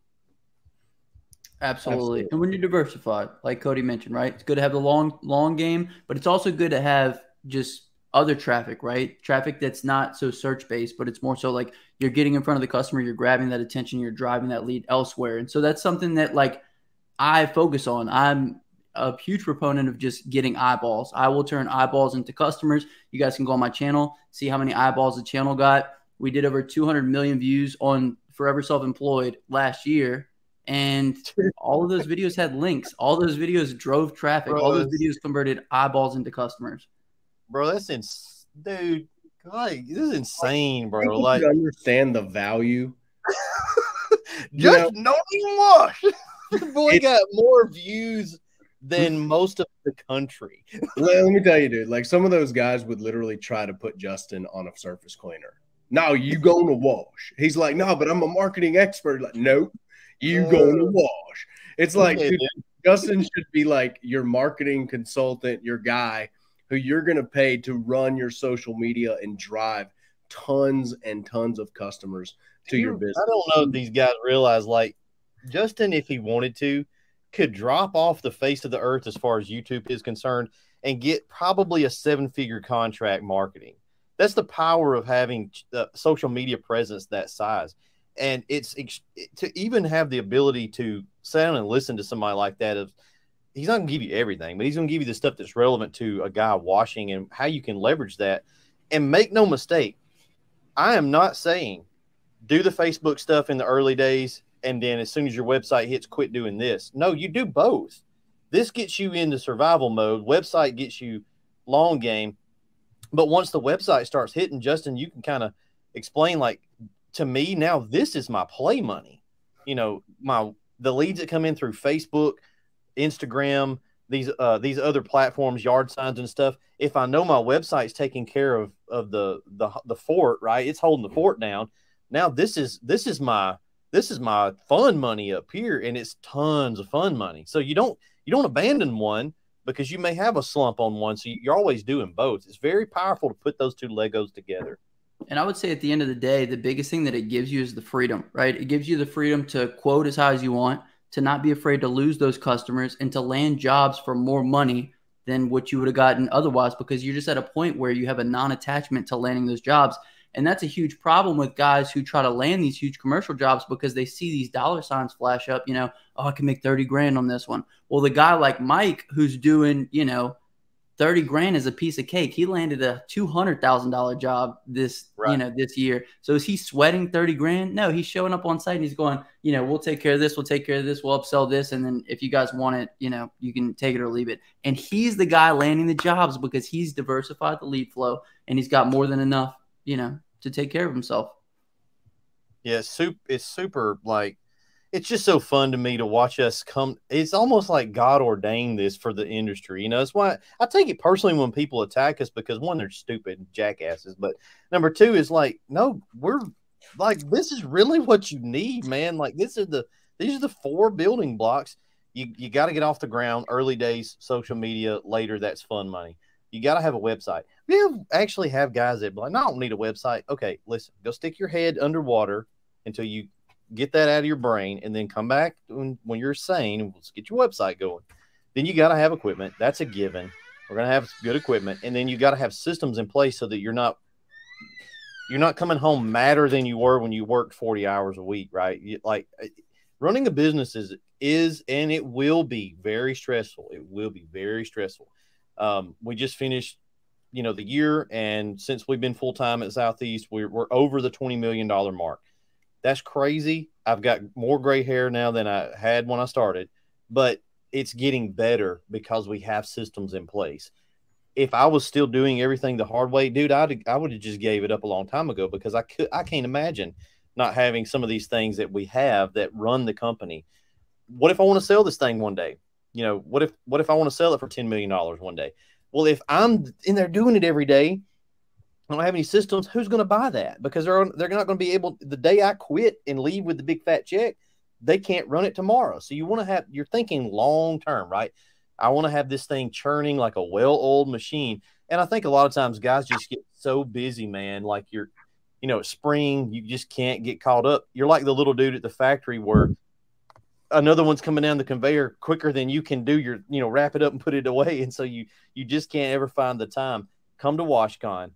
Absolutely. Absolutely. And when you're diversified, like Cody mentioned, right? It's good to have the long long game, but it's also good to have just other traffic, right? Traffic that's not so search based, but it's more so like you're getting in front of the customer, you're grabbing that attention, you're driving that lead elsewhere. And so that's something that like I focus on. I'm a huge proponent of just getting eyeballs. I will turn eyeballs into customers. You guys can go on my channel, see how many eyeballs the channel got. We did over 200 million views on Forever Self Employed last year. And all of those videos had links. All those videos drove traffic. All those videos converted eyeballs into customers bro. That's in, dude. Like this is insane, bro. Like understand the value. Just know, wash. Boy got more views than most of the country. let, let me tell you, dude. Like some of those guys would literally try to put Justin on a surface cleaner. No, you going to wash. He's like, no, but I'm a marketing expert. Like, nope, you uh, going to wash. It's like okay, dude, Justin should be like your marketing consultant, your guy who you're going to pay to run your social media and drive tons and tons of customers to your business. I don't know if these guys realize like Justin, if he wanted to, could drop off the face of the earth as far as YouTube is concerned and get probably a seven figure contract marketing. That's the power of having the social media presence that size. And it's to even have the ability to sit and listen to somebody like that of he's not to give you everything, but he's going to give you the stuff that's relevant to a guy washing and how you can leverage that. And make no mistake, I am not saying do the Facebook stuff in the early days and then as soon as your website hits, quit doing this. No, you do both. This gets you into survival mode. Website gets you long game. But once the website starts hitting, Justin, you can kind of explain like to me now, this is my play money. You know, my the leads that come in through Facebook, Instagram, these uh, these other platforms, yard signs and stuff. If I know my website's taking care of of the the the fort, right? It's holding the fort down. Now this is this is my this is my fun money up here, and it's tons of fun money. So you don't you don't abandon one because you may have a slump on one. So you're always doing both. It's very powerful to put those two Legos together. And I would say at the end of the day, the biggest thing that it gives you is the freedom, right? It gives you the freedom to quote as high as you want, to not be afraid to lose those customers, and to land jobs for more money than what you would have gotten otherwise because you're just at a point where you have a non attachment to landing those jobs. And that's a huge problem with guys who try to land these huge commercial jobs because they see these dollar signs flash up, you know, oh, I can make 30 grand on this one. Well, the guy like Mike who's doing, you know, 30 grand is a piece of cake. He landed a $200,000 job this, right. you know, this year. So is he sweating 30 grand? No, he's showing up on site and he's going, you know, we'll take care of this. We'll take care of this. We'll upsell this. And then if you guys want it, you know, you can take it or leave it. And he's the guy landing the jobs because he's diversified the lead flow and he's got more than enough, you know, to take care of himself. Yeah. Super, it's super like, it's just so fun to me to watch us come. It's almost like God ordained this for the industry. You know, it's why I take it personally when people attack us because one, they're stupid jackasses, but number two is like, no, we're like this is really what you need, man. Like this is the these are the four building blocks. You you got to get off the ground. Early days, social media. Later, that's fun money. You got to have a website. We have, actually have guys that like, no, I don't need a website. Okay, listen, go stick your head underwater until you get that out of your brain, and then come back when, when you're sane. Let's get your website going. Then you got to have equipment. That's a given. We're gonna have good equipment, and then you got to have systems in place so that you're not you're not coming home madder than you were when you worked 40 hours a week, right? You, like uh, running a business is is and it will be very stressful. It will be very stressful. Um, we just finished, you know, the year, and since we've been full time at Southeast, we're, we're over the 20 million dollar mark. That's crazy. I've got more gray hair now than I had when I started, but it's getting better because we have systems in place. If I was still doing everything the hard way, dude, I'd, I would have just gave it up a long time ago because I could I can't imagine not having some of these things that we have that run the company. What if I want to sell this thing one day? You know, what if what if I want to sell it for ten million dollars one day? Well, if I'm in there doing it every day, I don't have any systems. Who's going to buy that? Because they're they're not going to be able. The day I quit and leave with the big fat check, they can't run it tomorrow. So you want to have. You're thinking long term, right? I want to have this thing churning like a well-oiled machine. And I think a lot of times guys just get so busy, man. Like you're, you know, spring, you just can't get caught up. You're like the little dude at the factory where another one's coming down the conveyor quicker than you can do your, you know, wrap it up and put it away. And so you you just can't ever find the time. Come to WashCon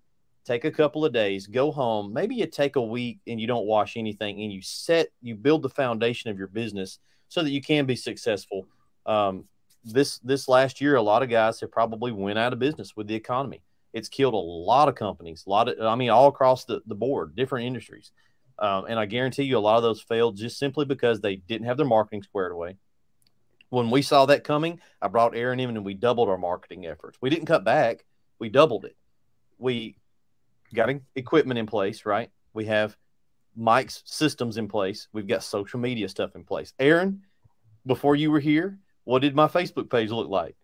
take a couple of days, go home. Maybe you take a week and you don't wash anything and you set, you build the foundation of your business so that you can be successful. Um, this this last year, a lot of guys have probably went out of business with the economy. It's killed a lot of companies, a lot of, I mean, all across the, the board, different industries. Um, and I guarantee you a lot of those failed just simply because they didn't have their marketing squared away. When we saw that coming, I brought Aaron in and we doubled our marketing efforts. We didn't cut back, we doubled it. We got equipment in place, right? We have Mike's systems in place. We've got social media stuff in place. Aaron, before you were here, what did my Facebook page look like?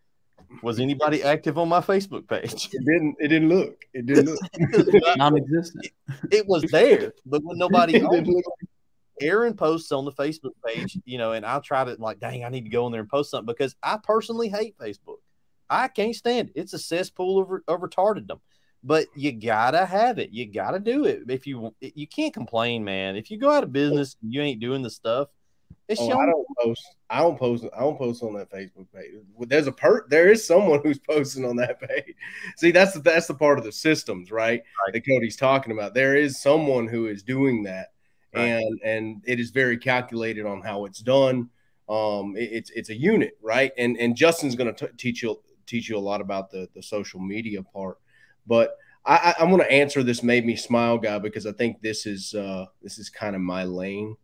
Was anybody active on my Facebook page? It didn't. It didn't look. It didn't look. Non-existent. It, it, was there, but when nobody. Aaron posts on the Facebook page, you know, and I'll try to like, dang, I need to go in there and post something because I personally hate Facebook. I can't stand it. It's a cesspool of, of retardedom but you gotta have it. You gotta do it. If you you can't complain, man. If you go out of business, you ain't doing the stuff. It's oh, I don't post. I don't post. I don't post on that Facebook page. There's a per. There is someone who's posting on that page. See, that's the that's the part of the systems, right? right. That Cody's talking about. There is someone who is doing that, right. and and it is very calculated on how it's done. Um, it, it's it's a unit, right? And and Justin's going to teach you teach you a lot about the the social media part but I, I, am going to answer this made me smile guy because I think this is uh, this is kind of my lane,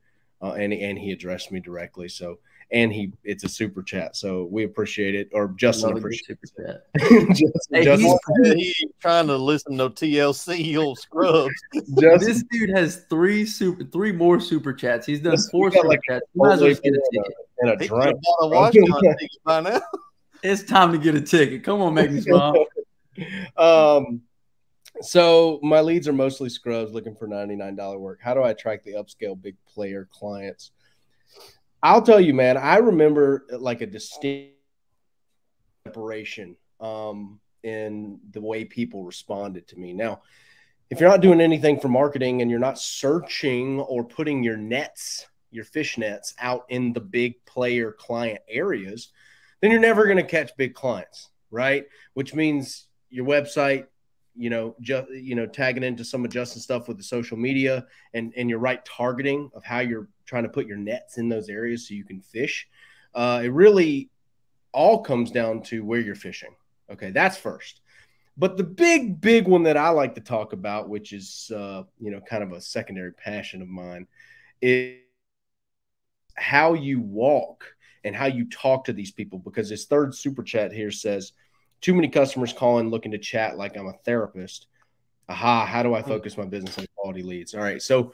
uh, and and he addressed me directly. So and he it's a super chat, so we appreciate it. Or Justin Love appreciates super it. chat. Justin, Hey, Justin, he's- he trying to listen to TLC, he'll scrubs. Justin, This dude has three super, three more super chats. He's done Listen, four super like chats. You might as well get a ticket. and a He could drink. a Washington by now. It's time to get a ticket. Come on, make me smile. Um, so my leads are mostly scrubs looking for $99 work. How do I attract the upscale big player clients? I'll tell you, man, I remember like a distinct separation um, in the way people responded to me. Now, if you're not doing anything for marketing and you're not searching or putting your nets, your fish nets out in the big player client areas, then you're never going to catch big clients, right? Which means your website, you know, just you know, tagging into some of adjusting stuff with the social media and and your right targeting of how you're trying to put your nets in those areas so you can fish. Uh, it really all comes down to where you're fishing. Okay, that's first. But the big, big one that I like to talk about, which is uh, you know, kind of a secondary passion of mine, is how you walk and how you talk to these people. Because this third super chat here says, too many customers calling looking to chat like I'm a therapist. Aha, how do I hmm. focus my business on quality leads? All right. So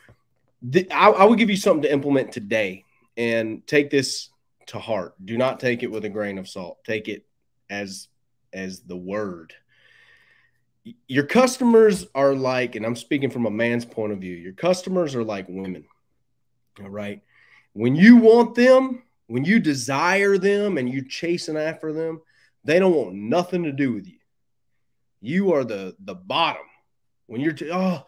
the, I, I will give you something to implement today and take this to heart. Do not take it with a grain of salt. Take it as as the word. Your customers are like, and I'm speaking from a man's point of view, your customers are like women. All right. When you want them, when you desire them and you're chasing after them, they don't want nothing to do with you. You are the the bottom. When you're t- oh,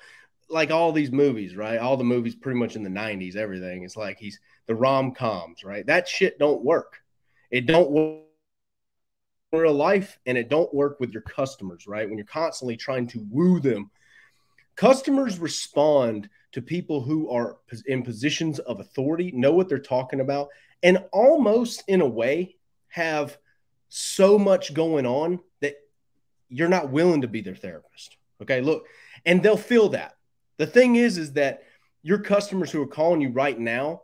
like all these movies, right? All the movies pretty much in the 90s, everything. It's like he's the rom-coms, right? That shit don't work. It don't work in real life and it don't work with your customers, right? When you're constantly trying to woo them. Customers respond to people who are in positions of authority, know what they're talking about, and almost in a way have so much going on that you're not willing to be their therapist. Okay, look, and they'll feel that. The thing is, is that your customers who are calling you right now,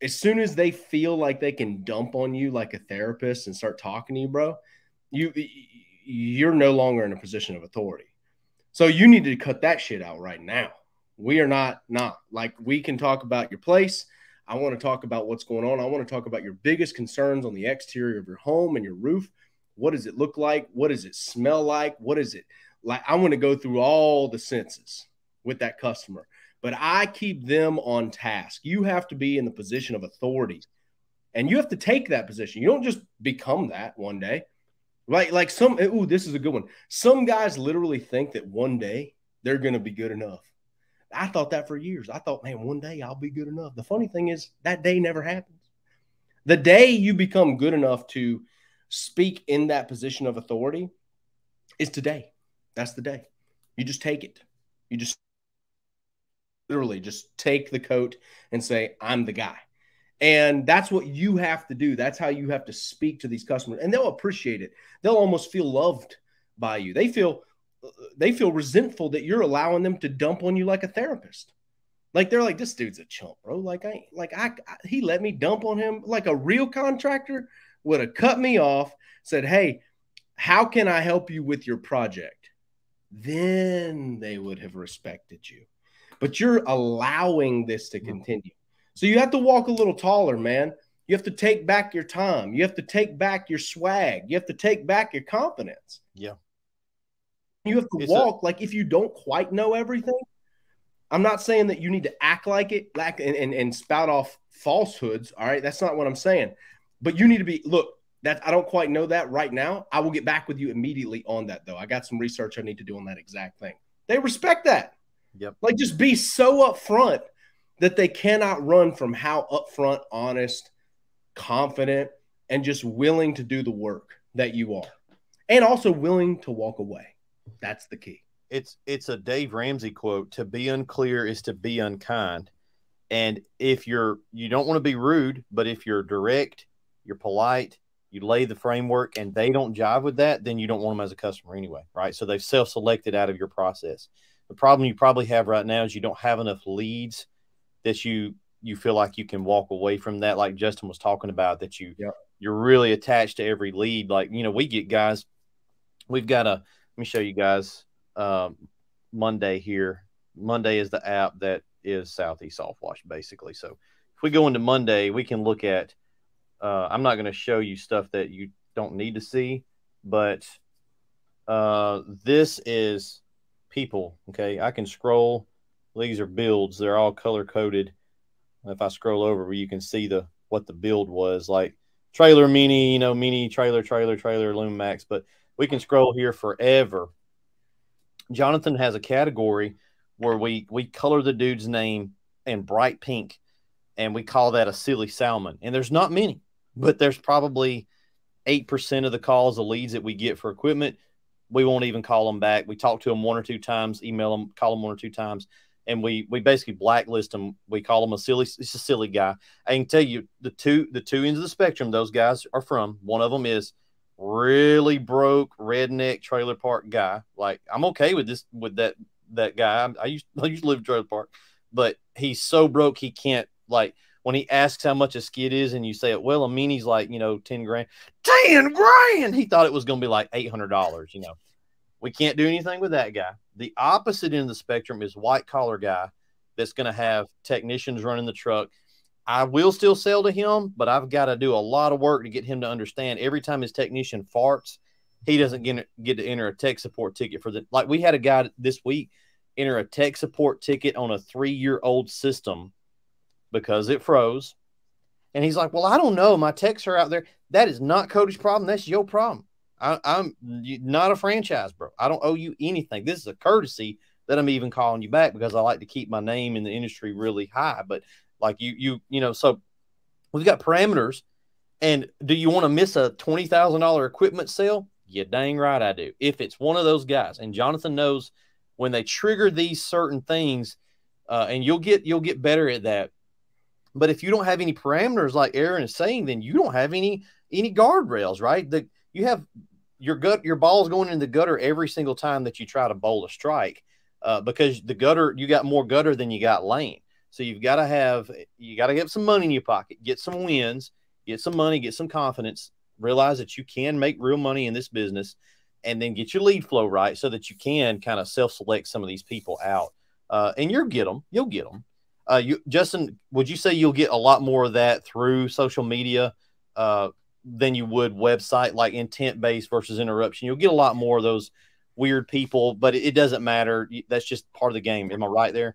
as soon as they feel like they can dump on you like a therapist and start talking to you, bro, you you're no longer in a position of authority. So you need to cut that shit out right now. We are not not like we can talk about your place. I want to talk about what's going on. I want to talk about your biggest concerns on the exterior of your home and your roof. What does it look like? What does it smell like? What is it like? I want to go through all the senses with that customer, but I keep them on task. You have to be in the position of authority and you have to take that position. You don't just become that one day. Like, like some, ooh, this is a good one. Some guys literally think that one day they're going to be good enough. I thought that for years. I thought, man, one day I'll be good enough. The funny thing is, that day never happens. The day you become good enough to speak in that position of authority is today. That's the day. You just take it. You just literally just take the coat and say, I'm the guy. And that's what you have to do. That's how you have to speak to these customers. And they'll appreciate it. They'll almost feel loved by you. They feel they feel resentful that you're allowing them to dump on you like a therapist. Like they're like, this dude's a chump, bro. Like I like I, I he let me dump on him like a real contractor would have cut me off, said, Hey, how can I help you with your project? Then they would have respected you. But you're allowing this to mm-hmm. continue. So you have to walk a little taller, man. You have to take back your time. You have to take back your swag. You have to take back your confidence. Yeah. You have to It's a- walk like if you don't quite know everything. I'm not saying that you need to act like it, like and, and, and spout off falsehoods. All right. That's not what I'm saying. But you need to be look, that I don't quite know that right now. I will get back with you immediately on that though. I got some research I need to do on that exact thing. They respect that. Yep. Like just be so upfront that they cannot run from how upfront, honest, confident, and just willing to do the work that you are. And also willing to walk away. That's the key. it's it's a Dave Ramsey quote to be unclear is to be unkind and if you're you don't want to be rude but if you're direct you're polite you lay the framework and they don't jive with that then you don't want them as a customer anyway right so they've self-selected out of your process the problem you probably have right now is you don't have enough leads that you you feel like you can walk away from that, like Justin was talking about, that you Yep. you're really attached to every lead. Like you know, we get guys. We've got a. Let me show you guys. Um, Monday here. Monday is the app that is Southeast Soft Wash, basically. So if we go into Monday, we can look at. Uh, I'm not going to show you stuff that you don't need to see, but uh, this is people. Okay, I can scroll. These are builds. They're all color coded. If I scroll over, you can see the what the build was like. Trailer mini, you know, mini trailer, trailer, trailer, Lumax. But we can scroll here forever. Jonathan has a category where we we color the dude's name in bright pink, and we call that a silly salmon. And there's not many, but there's probably eight percent of the calls, the leads that we get for equipment, we won't even call them back. We talk to them one or two times, email them, call them one or two times, and we we basically blacklist them. We call them a silly, it's a silly guy. I can tell you the two the two ends of the spectrum those guys are from. One of them is really broke redneck trailer park guy. Like I'm okay with this with that that guy. I used I used to live in trailer park, but he's so broke he can't like when he asks how much a skid is and you say it well a mini's like you know 10 grand 10 grand he thought it was going to be like $800 you know we can't do anything with that guy the opposite end of the spectrum is white collar guy that's going to have technicians running the truck i will still sell to him but i've got to do a lot of work to get him to understand every time his technician farts he doesn't get, get to enter a tech support ticket for the like we had a guy this week enter a tech support ticket on a three year old system because it froze. And he's like, Well, I don't know. My techs are out there. That is not Cody's problem. That's your problem. I, am not a franchise, bro. I don't owe you anything. This is a courtesy that I'm even calling you back because I like to keep my name in the industry really high. But like you, you, you know, so we've got parameters. And do you want to miss a twenty thousand dollar equipment sale? You dang right I do. If it's one of those guys, and Jonathan knows when they trigger these certain things, uh, and you'll get you'll get better at that. But if you don't have any parameters, like Aaron is saying, then you don't have any any guardrails, right? The you have your gut your ball's going in the gutter every single time that you try to bowl a strike, uh, because the gutter you got more gutter than you got lane. So you've got to have you got to get some money in your pocket, get some wins, get some money, get some confidence, realize that you can make real money in this business, and then get your lead flow right so that you can kind of self select some of these people out. Uh, and you'll get them, you'll get them. Uh, you, Justin, would you say you'll get a lot more of that through social media uh, than you would website, like intent based versus interruption? You'll get a lot more of those weird people, but it, it doesn't matter. That's just part of the game. Am I right there?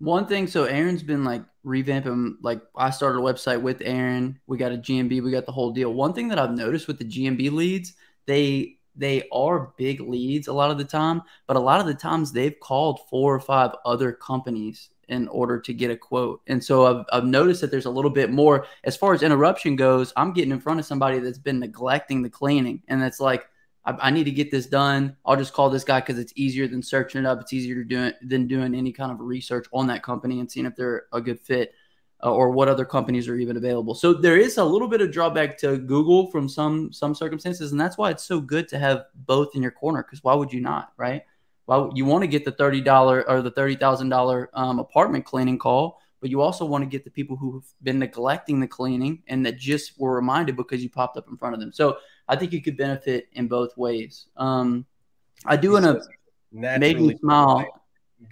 One thing, so Aaron's been like revamping. Like I started a website with Aaron. We got a GMB. We got the whole deal. One thing that I've noticed with the GMB leads, they they are big leads a lot of the time, but a lot of the times they've called four or five other companies in order to get a quote. And so I've, I've noticed that there's a little bit more as far as interruption goes. I'm getting in front of somebody that's been neglecting the cleaning, and it's like, I, I need to get this done. I'll just call this guy because it's easier than searching it up. It's easier to do it than doing any kind of research on that company and seeing if they're a good fit. Uh, or what other companies are even available. So there is a little bit of drawback to Google from some some circumstances, and that's why it's so good to have both in your corner. Because why would you not, right? Well, you want to get the thirty dollar or the thirty thousand um, apartment cleaning call, but you also want to get the people who've been neglecting the cleaning and that just were reminded because you popped up in front of them. So I think you could benefit in both ways. Um, I do want to make me smile.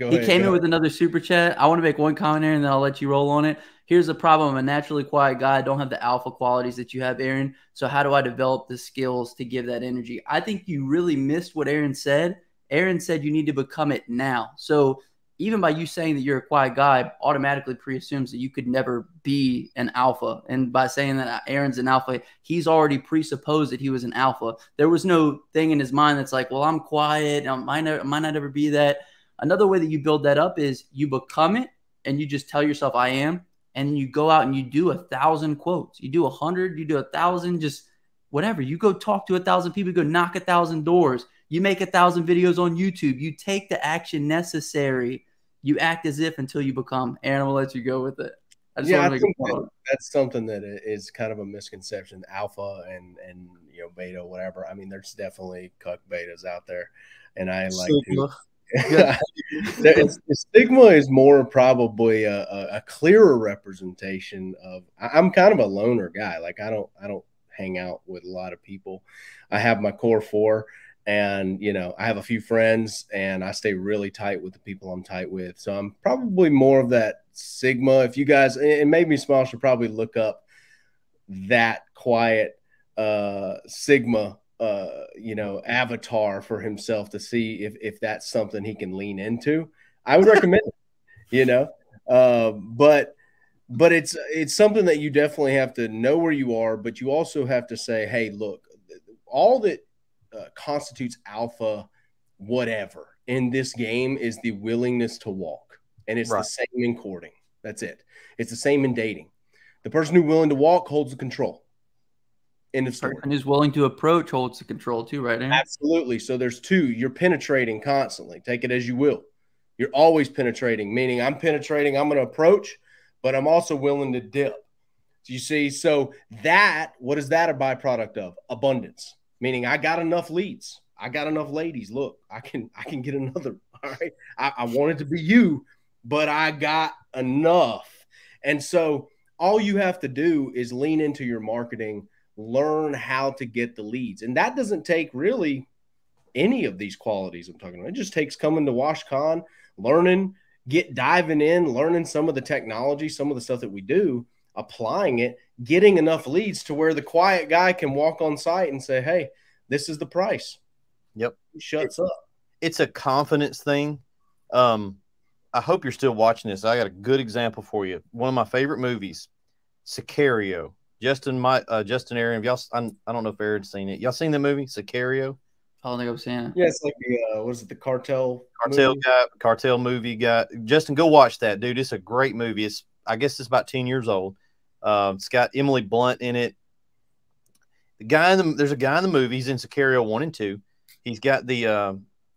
Ahead, he came in with another super chat. I want to make one comment here and then I'll let you roll on it. Here's the problem. I'm a naturally quiet guy. I don't have the alpha qualities that you have, Aaron. So how do I develop the skills to give that energy? I think you really missed what Aaron said. Aaron said you need to become it now. So even by you saying that you're a quiet guy, automatically pre-assumes that you could never be an alpha. And by saying that Aaron's an alpha, he's already presupposed that he was an alpha. There was no thing in his mind that's like, well, I'm quiet. I might not, might not ever be that. Another way that you build that up is you become it and you just tell yourself, I am and you go out and you do a thousand quotes. You do a hundred, you do a thousand, just whatever. You go talk to a thousand people, go knock a thousand doors. You make a thousand videos on YouTube. You take the action necessary. You act as if until you become. Aaron, will let you go with it. I yeah, I think that, that's something that is kind of a misconception. Alpha and and you know beta, whatever. I mean, there's definitely cuck betas out there, and I like to Sigma is more probably a, a, clearer representation of. I'm kind of a loner guy. Like I don't I don't hang out with a lot of people. I have my core four, and you know I have a few friends, and I stay really tight with the people I'm tight with. So I'm probably more of that Sigma. If you guys, and maybe Small should probably look up that quiet uh, Sigma uh, you know, avatar for himself to see if if that's something he can lean into. I would recommend it, you know. Uh, but but it's it's something that you definitely have to know where you are, but you also have to say, hey, look, all that uh, constitutes alpha, whatever in this game is the willingness to walk, and it's right. the same in courting. That's it. It's the same in dating. The person who's willing to walk holds the control. End of story. And who's willing to approach holds the control too, right? Aaron? Absolutely. So there's two. You're penetrating constantly. Take it as you will. You're always penetrating, meaning I'm penetrating, I'm going to approach, but I'm also willing to dip. Do you see? So that, what is that a byproduct of? Abundance, meaning I got enough leads. I got enough ladies. Look, I can I can get another. All right. I, I want it to be you, but I got enough. And so all you have to do is lean into your marketing learn how to get the leads. And that doesn't take really any of these qualities I'm talking about. It just takes coming to WashCon, learning, get diving in, learning some of the technology, some of the stuff that we do, applying it, getting enough leads to where the quiet guy can walk on site and say, Hey, this is the price. Yep. He shuts up. It's a confidence thing. Um, I hope you're still watching this. I got a good example for you. One of my favorite movies, Sicario. Justin, my uh, Justin Aaron, y'all, I, I don't know if Aaron's seen it. Y'all seen the movie Sicario? I don't think I've seen it. Yeah, it's like the uh, what is it, the cartel cartel movie? guy, cartel movie guy. Justin, go watch that, dude. It's a great movie. It's I guess it's about ten years old. Um, it's got Emily Blunt in it. The guy in the there's a guy in the movie. He's in Sicario one and two. He's got the uh,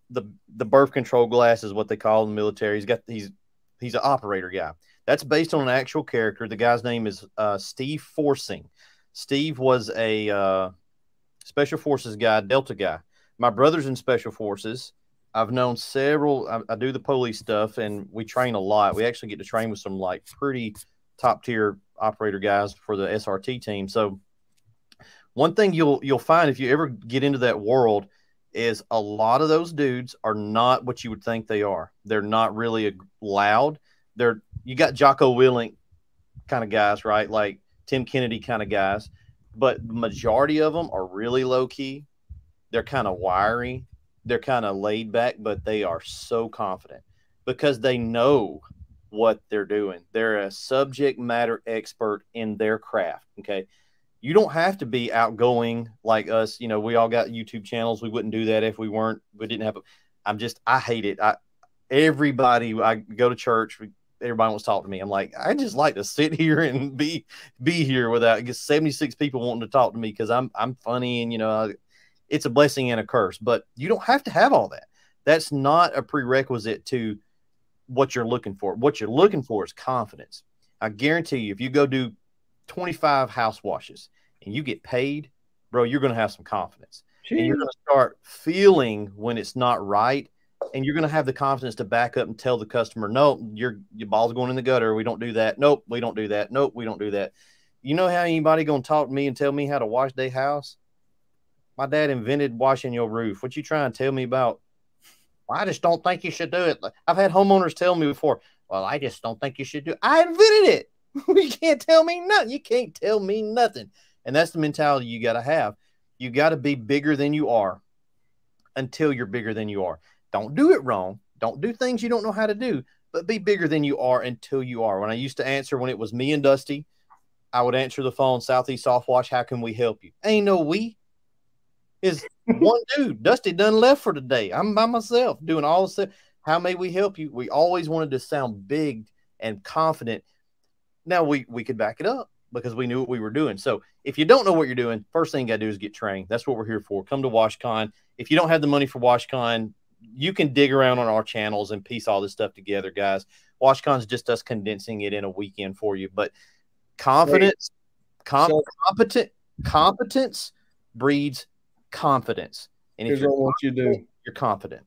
the the birth control glass is what they call in the military. He's got he's he's an operator guy. That's based on an actual character. The guy's name is uh, Steve Forsing. Steve was a uh, special forces guy, Delta guy. My brother's in special forces. I've known several. I, I, do the police stuff, and we train a lot. We actually get to train with some like pretty top tier operator guys for the SRT team. So, one thing you'll you'll find if you ever get into that world is a lot of those dudes are not what you would think they are. They're not really loud they're you got Jocko Willink kind of guys, right? Like Tim Kennedy kind of guys, but the majority of them are really low key. They're kind of wiry. They're kind of laid back, but they are so confident because they know what they're doing. They're a subject matter expert in their craft. Okay. You don't have to be outgoing like us. You know, we all got YouTube channels. We wouldn't do that if we weren't, we didn't have, a, I'm just, I hate it. I, everybody, I go to church, everybody wants to talk to me. I'm like, I just like to sit here and be be here without I guess 76 people wanting to talk to me because I'm I'm funny and you know it's a blessing and a curse. But you don't have to have all that. That's not a prerequisite to what you're looking for. What you're looking for is confidence. I guarantee you, if you go do 25 house washes and you get paid, bro, you're going to have some confidence. Jeez. And you're going to start feeling when it's not right and you're going to have the confidence to back up and tell the customer, no, your your ball's going in the gutter. We don't do that. Nope, we don't do that. Nope, we don't do that. You know how anybody going to talk to me and tell me how to wash their house? My dad invented washing your roof. What you trying to tell me about? I just don't think you should do it. I've had homeowners tell me before, well, I just don't think you should do it. I invented it. you can't tell me nothing. You can't tell me nothing. And that's the mentality you got to have. You got to be bigger than you are until you're bigger than you are. Don't do it wrong. Don't do things you don't know how to do, but be bigger than you are until you are. When I used to answer when it was me and Dusty, I would answer the phone, Southeast Soft Wash, how can we help you? Ain't no we. Is one dude. Dusty done left for today. I'm by myself doing all this. How may we help you? We always wanted to sound big and confident. Now we we could back it up because we knew what we were doing. So if you don't know what you're doing, first thing you got to do is get trained. That's what we're here for. Come to WashCon. If you don't have the money for WashCon, you can dig around on our channels and piece all this stuff together, guys. WashCon's just us condensing it in a weekend for you. But confidence, com- so, competent, competence breeds confidence. And if you're what you do, you're confident.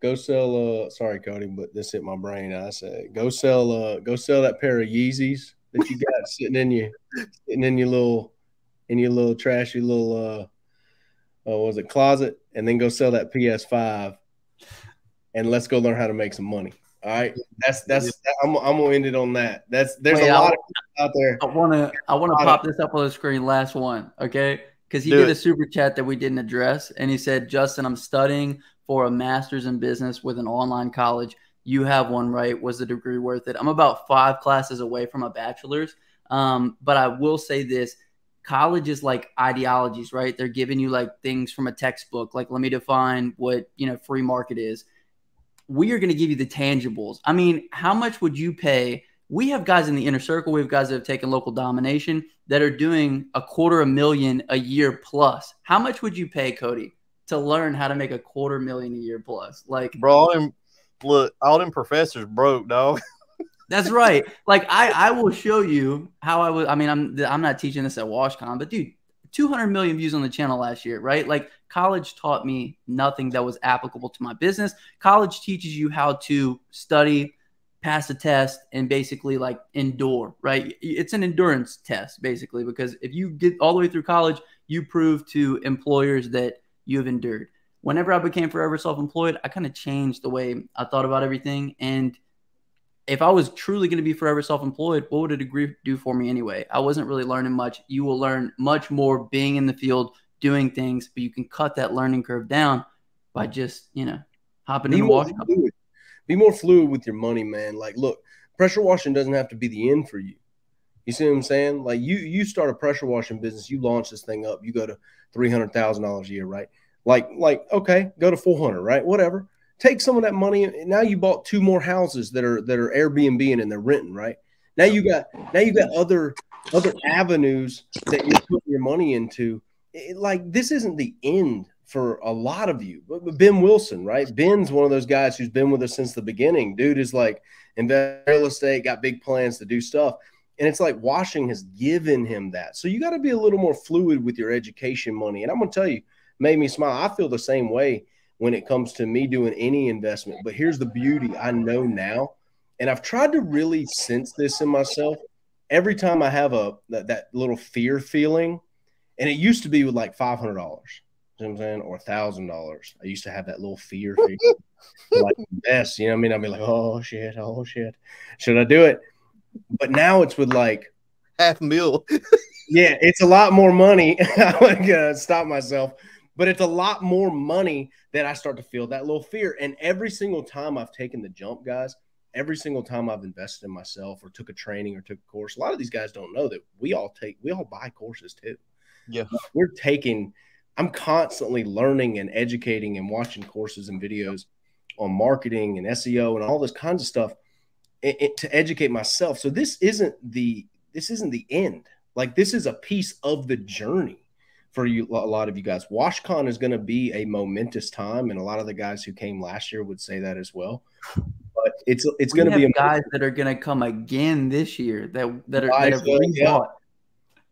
go sell. Uh, sorry, Cody, but this hit my brain. I said, go sell. Uh, go sell that pair of Yeezys that you got sitting in your sitting in your little in your little trashy little uh, uh was it closet, and then go sell that PS5, and let's go learn how to make some money. All right, that's that's I'm, I'm gonna end it on that. That's there's Wait, a lot of out there. I wanna I wanna pop this up on the screen. Last one, okay? Because he Do did it. a super chat that we didn't address, and he said, "Justin, I'm studying for a master's in business with an online college. You have one, right? Was the degree worth it? I'm about five classes away from a bachelor's, um, but I will say this: college is like ideologies, right? They're giving you like things from a textbook. Like, let me define what you know free market is." we are going to give you the tangibles. I mean, how much would you pay? We have guys in the inner circle. We have guys that have taken local domination that are doing a quarter a million a year plus. How much would you pay, Cody, to learn how to make a quarter million a year plus? Like, bro, all them, look, all them professors broke, dog. That's right. Like, I, I will show you how I would. I mean, I'm, I'm not teaching this at WashCon, but dude, 200 million views on the channel last year, right? Like college taught me nothing that was applicable to my business. College teaches you how to study, pass a test, and basically like endure, right? It's an endurance test, basically, because if you get all the way through college, you prove to employers that you have endured. Whenever I became forever self employed, I kind of changed the way I thought about everything. And if I was truly going to be forever self employed, what would a degree do for me anyway? I wasn't really learning much. You will learn much more being in the field, doing things, but you can cut that learning curve down by just, you know, hopping be in the wash. Be more fluid with your money, man. Like, look, pressure washing doesn't have to be the end for you. You see what I'm saying? Like you you start a pressure washing business, you launch this thing up, you go to three hundred thousand dollars a year, right? Like, like, okay, go to four hundred, right? Whatever take some of that money. Now you bought two more houses that are that are Airbnb and they're renting, right? Now you got now you got other other avenues that you're putting your money into. It, like this isn't the end for a lot of you. Ben Wilson, right? Ben's one of those guys who's been with us since the beginning. Dude is like invest real estate, got big plans to do stuff. And it's like washing has given him that. So you got to be a little more fluid with your education money. And I'm going to tell you, made me smile. I feel the same way when it comes to me doing any investment. But here's the beauty I know now, and I've tried to really sense this in myself. Every time I have a that, that little fear feeling, and it used to be with like five hundred dollars, you know what I'm saying, or a thousand dollars. I used to have that little fear feeling, like yes, you know what I mean. I'd be like, oh shit, oh shit, should I do it? But now it's with like half mil. yeah, it's a lot more money. I would uh, stop myself but it's a lot more money that I start to feel that little fear. And every single time I've taken the jump, guys, every single time I've invested in myself or took a training or took a course, a lot of these guys don't know that we all take, we all buy courses too. Yeah. We're taking, I'm constantly learning and educating and watching courses and videos on marketing and SEO and all this kinds of stuff it, it, to educate myself. So this isn't the, this isn't the end. Like this is a piece of the journey for you, a lot of you guys. WashCon is going to be a momentous time, and a lot of the guys who came last year would say that as well. But it's it's going to be guys that are going to come again this year that that are that, are yeah.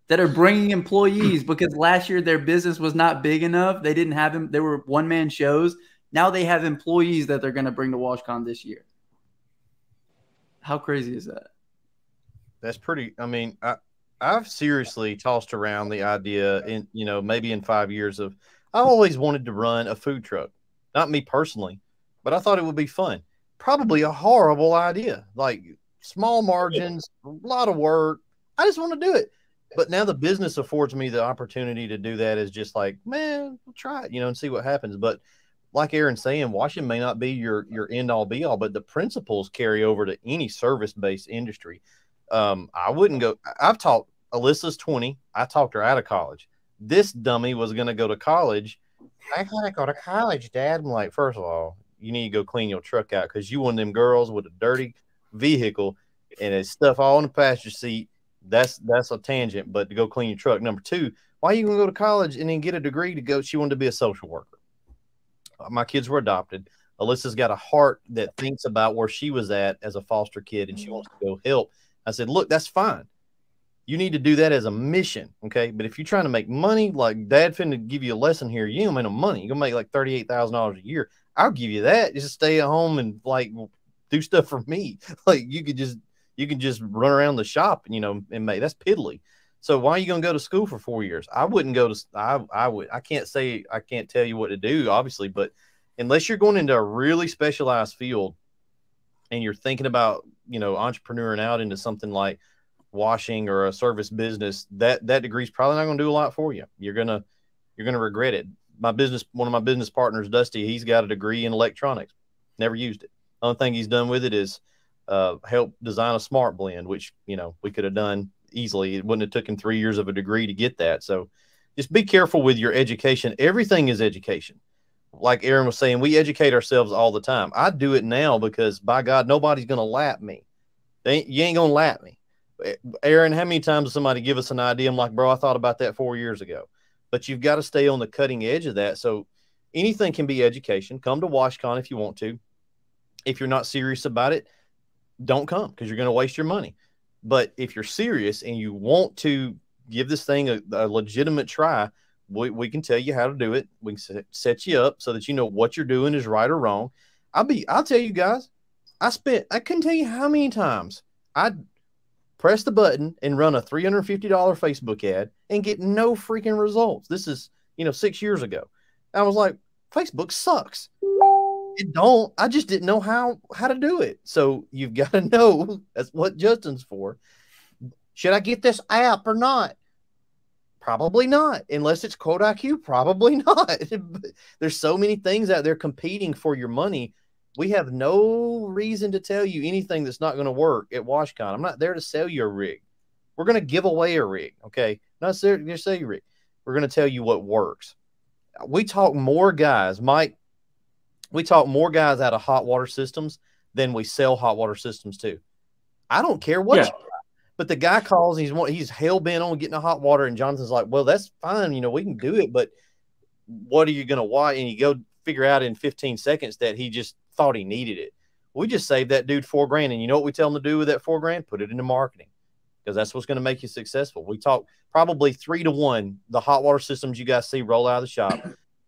That are bringing employees because last year their business was not big enough. They didn't have them. They were one man shows. Now they have employees that they're going to bring to WashCon this year. How crazy is that? That's pretty. I mean, I, I've seriously tossed around the idea in you know maybe in five years of I always wanted to run a food truck, not me personally, but I thought it would be fun. Probably a horrible idea, like small margins, a lot of work. I just want to do it. But now the business affords me the opportunity to do that. Is just like, man, we'll try it, you know, and see what happens. But like Aaron's saying, Washington may not be your your end all be all, but the principles carry over to any service based industry. Um, I wouldn't go. I've taught Alyssa's 20. I talked her out of college. This dummy was going to go to college. I gotta go to college, Dad. I'm like, first of all, you need to go clean your truck out because you one of them girls with a dirty vehicle and it's stuff all in the passenger seat. That's that's a tangent, but to go clean your truck. Number two, why are you gonna go to college and then get a degree to go? She wanted to be a social worker. Uh, my kids were adopted. Alyssa's got a heart that thinks about where she was at as a foster kid and she wants to go help. I said, look, that's fine you need to do that as a mission. Okay. But if you're trying to make money, like dad finna give you a lesson here, you ain't make no money. You're gonna make like $38,000 a year. I'll give you that. Just stay at home and like do stuff for me. Like you could just you can just run around the shop, you know, and make that's piddly. So why are you going to go to school for four years? I wouldn't go to. I I would. I can't say. I can't tell you what to do, obviously, but unless you're going into a really specialized field, and you're thinking about you know entrepreneuring out into something like washing or a service business, that that degree's probably not going to do a lot for you. You're gonna you're gonna regret it. My business, one of my business partners, Dusty, he's got a degree in electronics. Never used it. The Only thing he's done with it is uh, help design a smart blend, which you know we could have done easily. It wouldn't have taken three years of a degree to get that. So just be careful with your education. Everything is education. Like Aaron was saying, we educate ourselves all the time. I do it now because by God, nobody's going to lap me. They you ain't to lap me. Aaron, how many times does somebody give us an idea? I'm like, bro, I thought about that four years ago. But you've got to stay on the cutting edge of that. So anything can be education. Come to WashCon if you want to. If you're not serious about it, don't come because you're going to waste your money. But if you're serious and you want to give this thing a, a legitimate try, we, we can tell you how to do it. We can set you up so that you know what you're doing is right or wrong. I'll be, I'll tell you guys, I spent, I couldn't tell you how many times I press the button and run a $350 Facebook ad and get no freaking results. This is, you know, six years ago. I was like, Facebook sucks. It don't. I just didn't know how how to do it. So you've got to know that's what Justin's for. Should I get this app or not? Probably not, unless it's Quote IQ. Probably not. There's so many things out there competing for your money. We have no reason to tell you anything that's not going to work at WashCon. I'm not there to sell you a rig. We're going to give away a rig. Okay, not sell you a rig. We're going to tell you what works. We talk more guys. Mike we talk more guys out of hot water systems than we sell hot water systems to. I don't care what, yeah. but the guy calls. He's he's hell bent on getting a hot water, and Johnson's like, "Well, that's fine. You know, we can do it, but what are you going to watch?" And you go figure out in 15 seconds that he just thought he needed it. We just saved that dude four grand, and you know what we tell him to do with that four grand? Put it into marketing because that's what's going to make you successful. We talk probably three to one the hot water systems you guys see roll out of the shop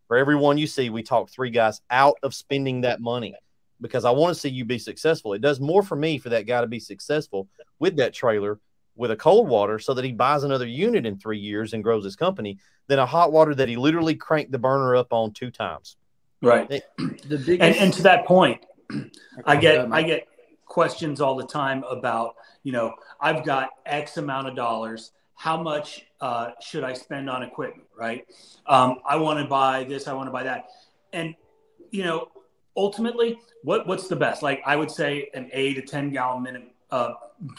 for everyone you see, we talk three guys out of spending that money because I want to see you be successful. It does more for me for that guy to be successful with that trailer with a cold water so that he buys another unit in three years and grows his company than a hot water that he literally cranked the burner up on two times. Right. the biggest... and, and to that point, I get I get questions all the time about, you know, I've got X amount of dollars how much uh, should I spend on equipment, right? Um, I want to buy this, I want to buy that. And, you know, ultimately, what, what's the best? Like, I would say an eight to 10 gallon minute, uh,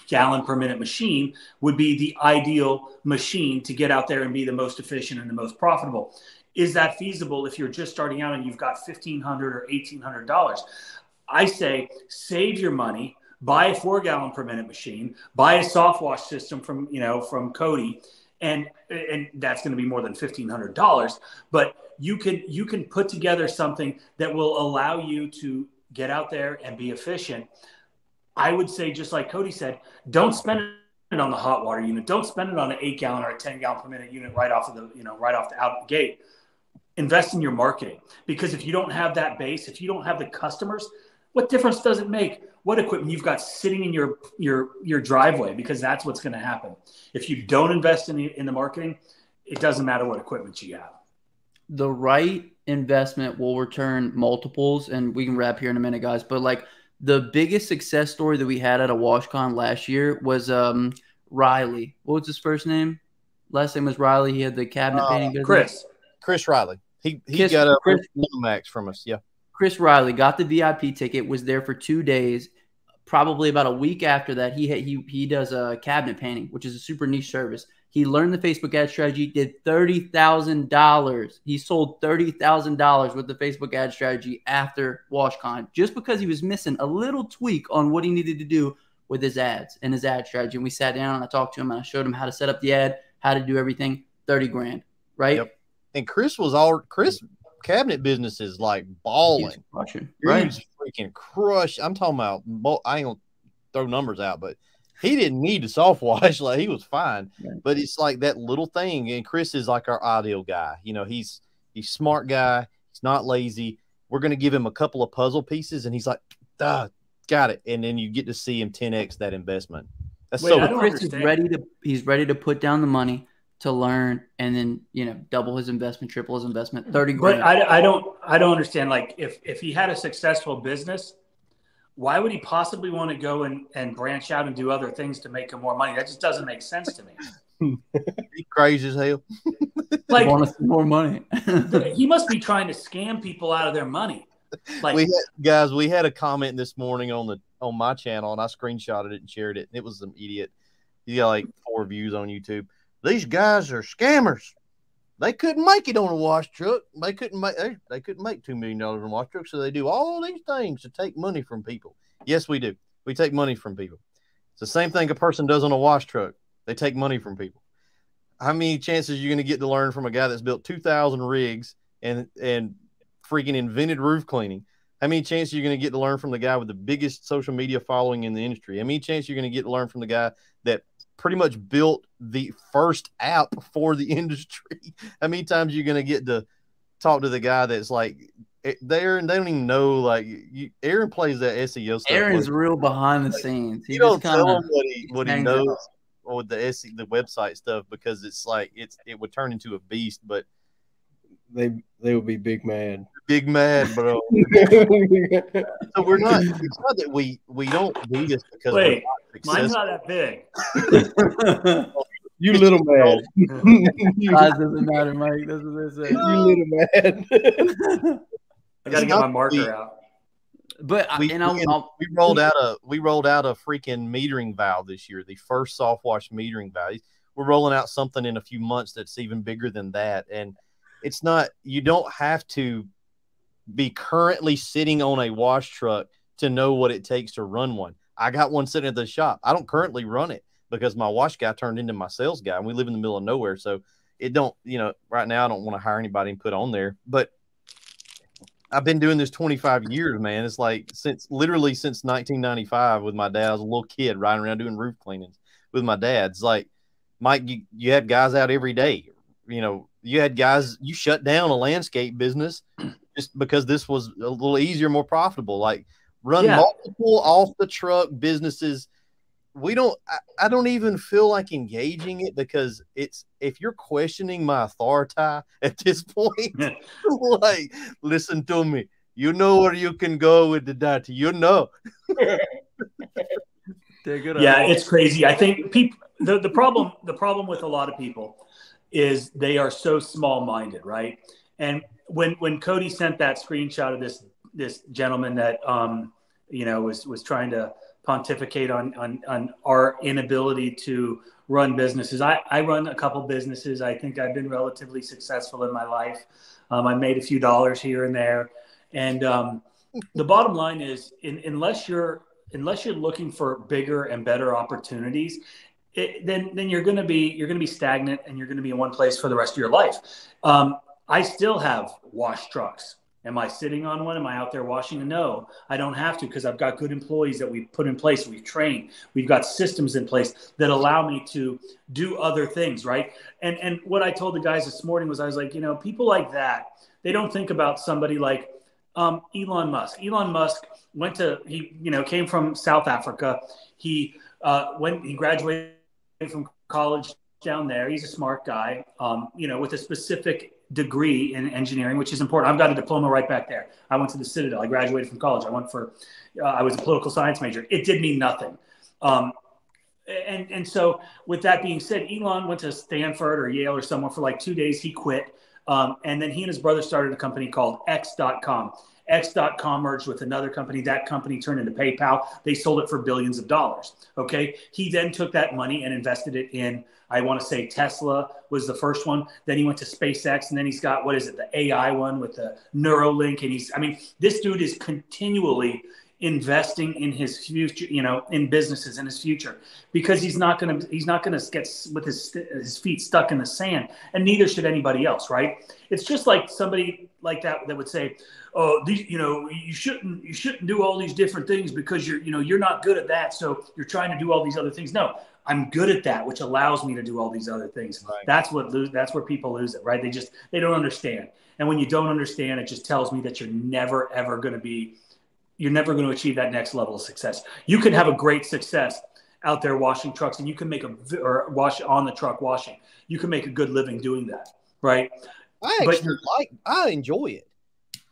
gallon per minute machine would be the ideal machine to get out there and be the most efficient and the most profitable. Is that feasible if you're just starting out and you've got 1,500 or $1,800? I say save your money, buy a four gallon per minute machine, buy a soft wash system from, you know, from Cody. And, and that's going to be more than $1,500, but you can, you can put together something that will allow you to get out there and be efficient. I would say, just like Cody said, don't spend it on the hot water unit. Don't spend it on an eight gallon or a 10 gallon per minute unit right off of the, you know, right off the out the gate. Invest in your marketing because if you don't have that base, if you don't have the customers, what difference does it make what equipment you've got sitting in your your your driveway? Because that's what's going to happen. If you don't invest in the in the marketing it doesn't matter what equipment you have. The right investment will return multiples and we can wrap here in a minute guys. But like the biggest success story that we had at a washcon last year was um riley. What was his first name? Last name was riley. He had the cabinet uh, painting business. chris. Chris riley. He he Chris, got a Chris, max from us. Yeah Chris Riley got the VIP ticket, was there for two days. Probably about a week after that, he he he does a cabinet painting, which is a super niche service. He learned the Facebook ad strategy, did thirty thousand dollars. He sold thirty thousand dollars with the Facebook ad strategy after WashCon, just because he was missing a little tweak on what he needed to do with his ads and his ad strategy. And we sat down and I talked to him and I showed him how to set up the ad, how to do everything. Thirty grand, right? Yep. And Chris was all Chris cabinet business is like balling. Crushing. Right. freaking crush. I'm talking about, I ain't gonna throw numbers out, but he didn't need to soft wash. Like he was fine. Right. But it's like that little thing. And Chris is like our ideal guy. You know, he's he's smart guy. He's not lazy. we're going to give him a couple of puzzle pieces, and he's like, ah, got it. And then you get to see him 10x that investment. That's Wait, so I don't Chris is ready to he's ready to put down the money to learn and then you know double his investment, triple his investment, thirty. Grand. But I, I don't I don't understand. Like if if he had a successful business, why would he possibly want to go and and branch out and do other things to make him more money? That just doesn't make sense to me. he crazy as hell. like want more money. he must be trying to scam people out of their money. Like we had, guys, we had a comment this morning on the on my channel, and I screenshotted it and shared it. And it was some idiot. He got like four views on YouTube. These guys are scammers. They couldn't make it on a wash truck. They couldn't make they, they couldn't make two million dollars on a wash truck, so they do all these things to take money from people. Yes, we do. We take money from people. It's the same thing a person does on a wash truck. They take money from people. How many chances are you going to get to learn from a guy that's built two thousand rigs and and freaking invented roof cleaning? How many chances are you going to get to learn from the guy with the biggest social media following in the industry? How many chances are you going to get to learn from the guy that pretty much built the first app for the industry? How many times are you going to get to talk to the guy that's like eh, there and they don't even know like you, Aaron plays that SEO stuff. Aaron's real behind the scenes. He you don't tell him what he what he knows out. with the SE the website stuff because it's like it's it would turn into a beast, but they they would be big mad. Big mad, bro. so we're not. It's not that we we don't do this because wait, mine's not that big. you little man. Size doesn't matter, Mike. That's what they say. You little man. I gotta get my marker out. But uh, we, and I'll, we, I'll, we rolled out a we rolled out a freaking metering valve this year, the first soft wash metering valve. We're rolling out something in a few months that's even bigger than that, and it's not you don't have to be currently sitting on a wash truck to know what it takes to run one. I got one sitting at the shop. I don't currently run it because my wash guy turned into my sales guy and we live in the middle of nowhere. So it don't, you know, right now I don't want to hire anybody and put on there. But I've been doing this 25 years, man. It's like since literally since 1995 with my dad. I was a little kid riding around doing roof cleanings with my dad. It's like, Mike, you, you had guys out every day, you know, you had guys you shut down a landscape business just because this was a little easier, more profitable. Like run yeah. multiple off the truck businesses. We don't. I, I, don't even feel like engaging it because it's if you're questioning my authority at this point, like listen to me. You know where you can go with the data. You know. yeah, it's crazy. I think people. The, the problem the problem with a lot of people is they are so small minded, right? And when when Cody sent that screenshot of this this gentleman that um, you know was was trying to pontificate on on, on our inability to run businesses. I, I run a couple businesses. I think I've been relatively successful in my life. Um, I made a few dollars here and there, and um, the bottom line is, in, unless you're unless you're looking for bigger and better opportunities, it, then then you're going to be you're going to be stagnant and you're going to be in one place for the rest of your life. Um, I still have wash trucks. Am I sitting on one? Am I out there washing? No, I don't have to because I've got good employees that we've put in place. We've trained. We've got systems in place that allow me to do other things, right? And and what I told the guys this morning was I was like, you know, people like that, they don't think about somebody like um, Elon Musk. Elon Musk went to he you know came from South Africa. He uh, when he graduated from college down there. He's a smart guy, um, you know, with a specific degree in engineering, which is important. I've got a diploma right back there. I went to the Citadel. I graduated from college. I went for, uh, I was a political science major. It did mean nothing. Um, and, and so with that being said, Elon went to Stanford or Yale or somewhere for like two days. He quit. Um, and then he and his brother started a company called X.com. X.com merged with another company. That company turned into PayPal. They sold it for billions of dollars. Okay. He then took that money and invested it in, I want to say Tesla was the first one. Then he went to SpaceX and then he's got, what is it, the AI one with the Neuralink. And he's, I mean, this dude is continually investing in his future, you know, in businesses in his future, because he's not going to he's not going to get with his his feet stuck in the sand, and neither should anybody else, right? It's just like somebody like that that would say, "Oh, these, you know, you shouldn't you shouldn't do all these different things because you're you know you're not good at that, so you're trying to do all these other things." No, I'm good at that, which allows me to do all these other things. Right. That's what lose. That's where people lose it, right? They just they don't understand. And when you don't understand, it just tells me that you're never ever going to be, you're never going to achieve that next level of success. You can have a great success out there washing trucks, and you can make a or wash on the truck washing. You can make a good living doing that, right? I actually but, like. I enjoy it.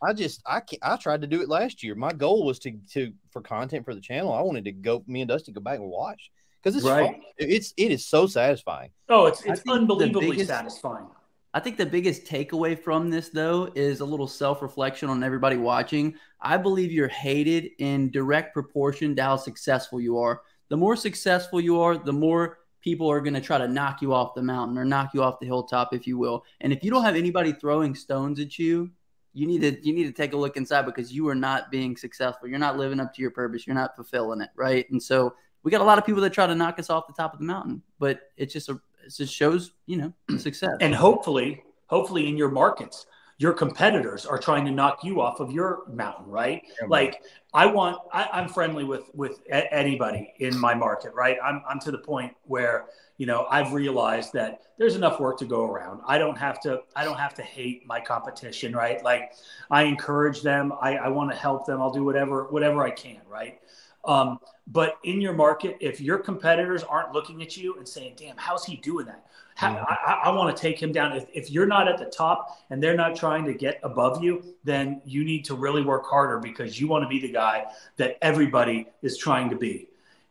I just I can't, I tried to do it last year. My goal was to to for content for the channel. I wanted to go. Me and Dusty go back and watch because it's right. Fun. It's it is so satisfying. Oh, it's it's unbelievably biggest, satisfying. I think the biggest takeaway from this though is a little self reflection on everybody watching. I believe you're hated in direct proportion to how successful you are. The more successful you are, the more people are going to try to knock you off the mountain or knock you off the hilltop, if you will. And if you don't have anybody throwing stones at you, you need to you need to take a look inside because you are not being successful. You're not living up to your purpose. You're not fulfilling it, right? And so we got a lot of people that try to knock us off the top of the mountain, but it's just a it just shows you know success. And hopefully, hopefully in your markets, your competitors are trying to knock you off of your mountain, right? Yeah, like I want, I, am friendly with with anybody in my market, right? I'm I'm to the point where you know i've realized that there's enough work to go around i don't have to i don't have to hate my competition right like i encourage them i, I want to help them i'll do whatever whatever i can right um, but in your market if your competitors aren't looking at you and saying damn how's he doing that? How, I, I want to take him down. If, if you're not at the top and they're not trying to get above you then you need to really work harder because you want to be the guy that everybody is trying to be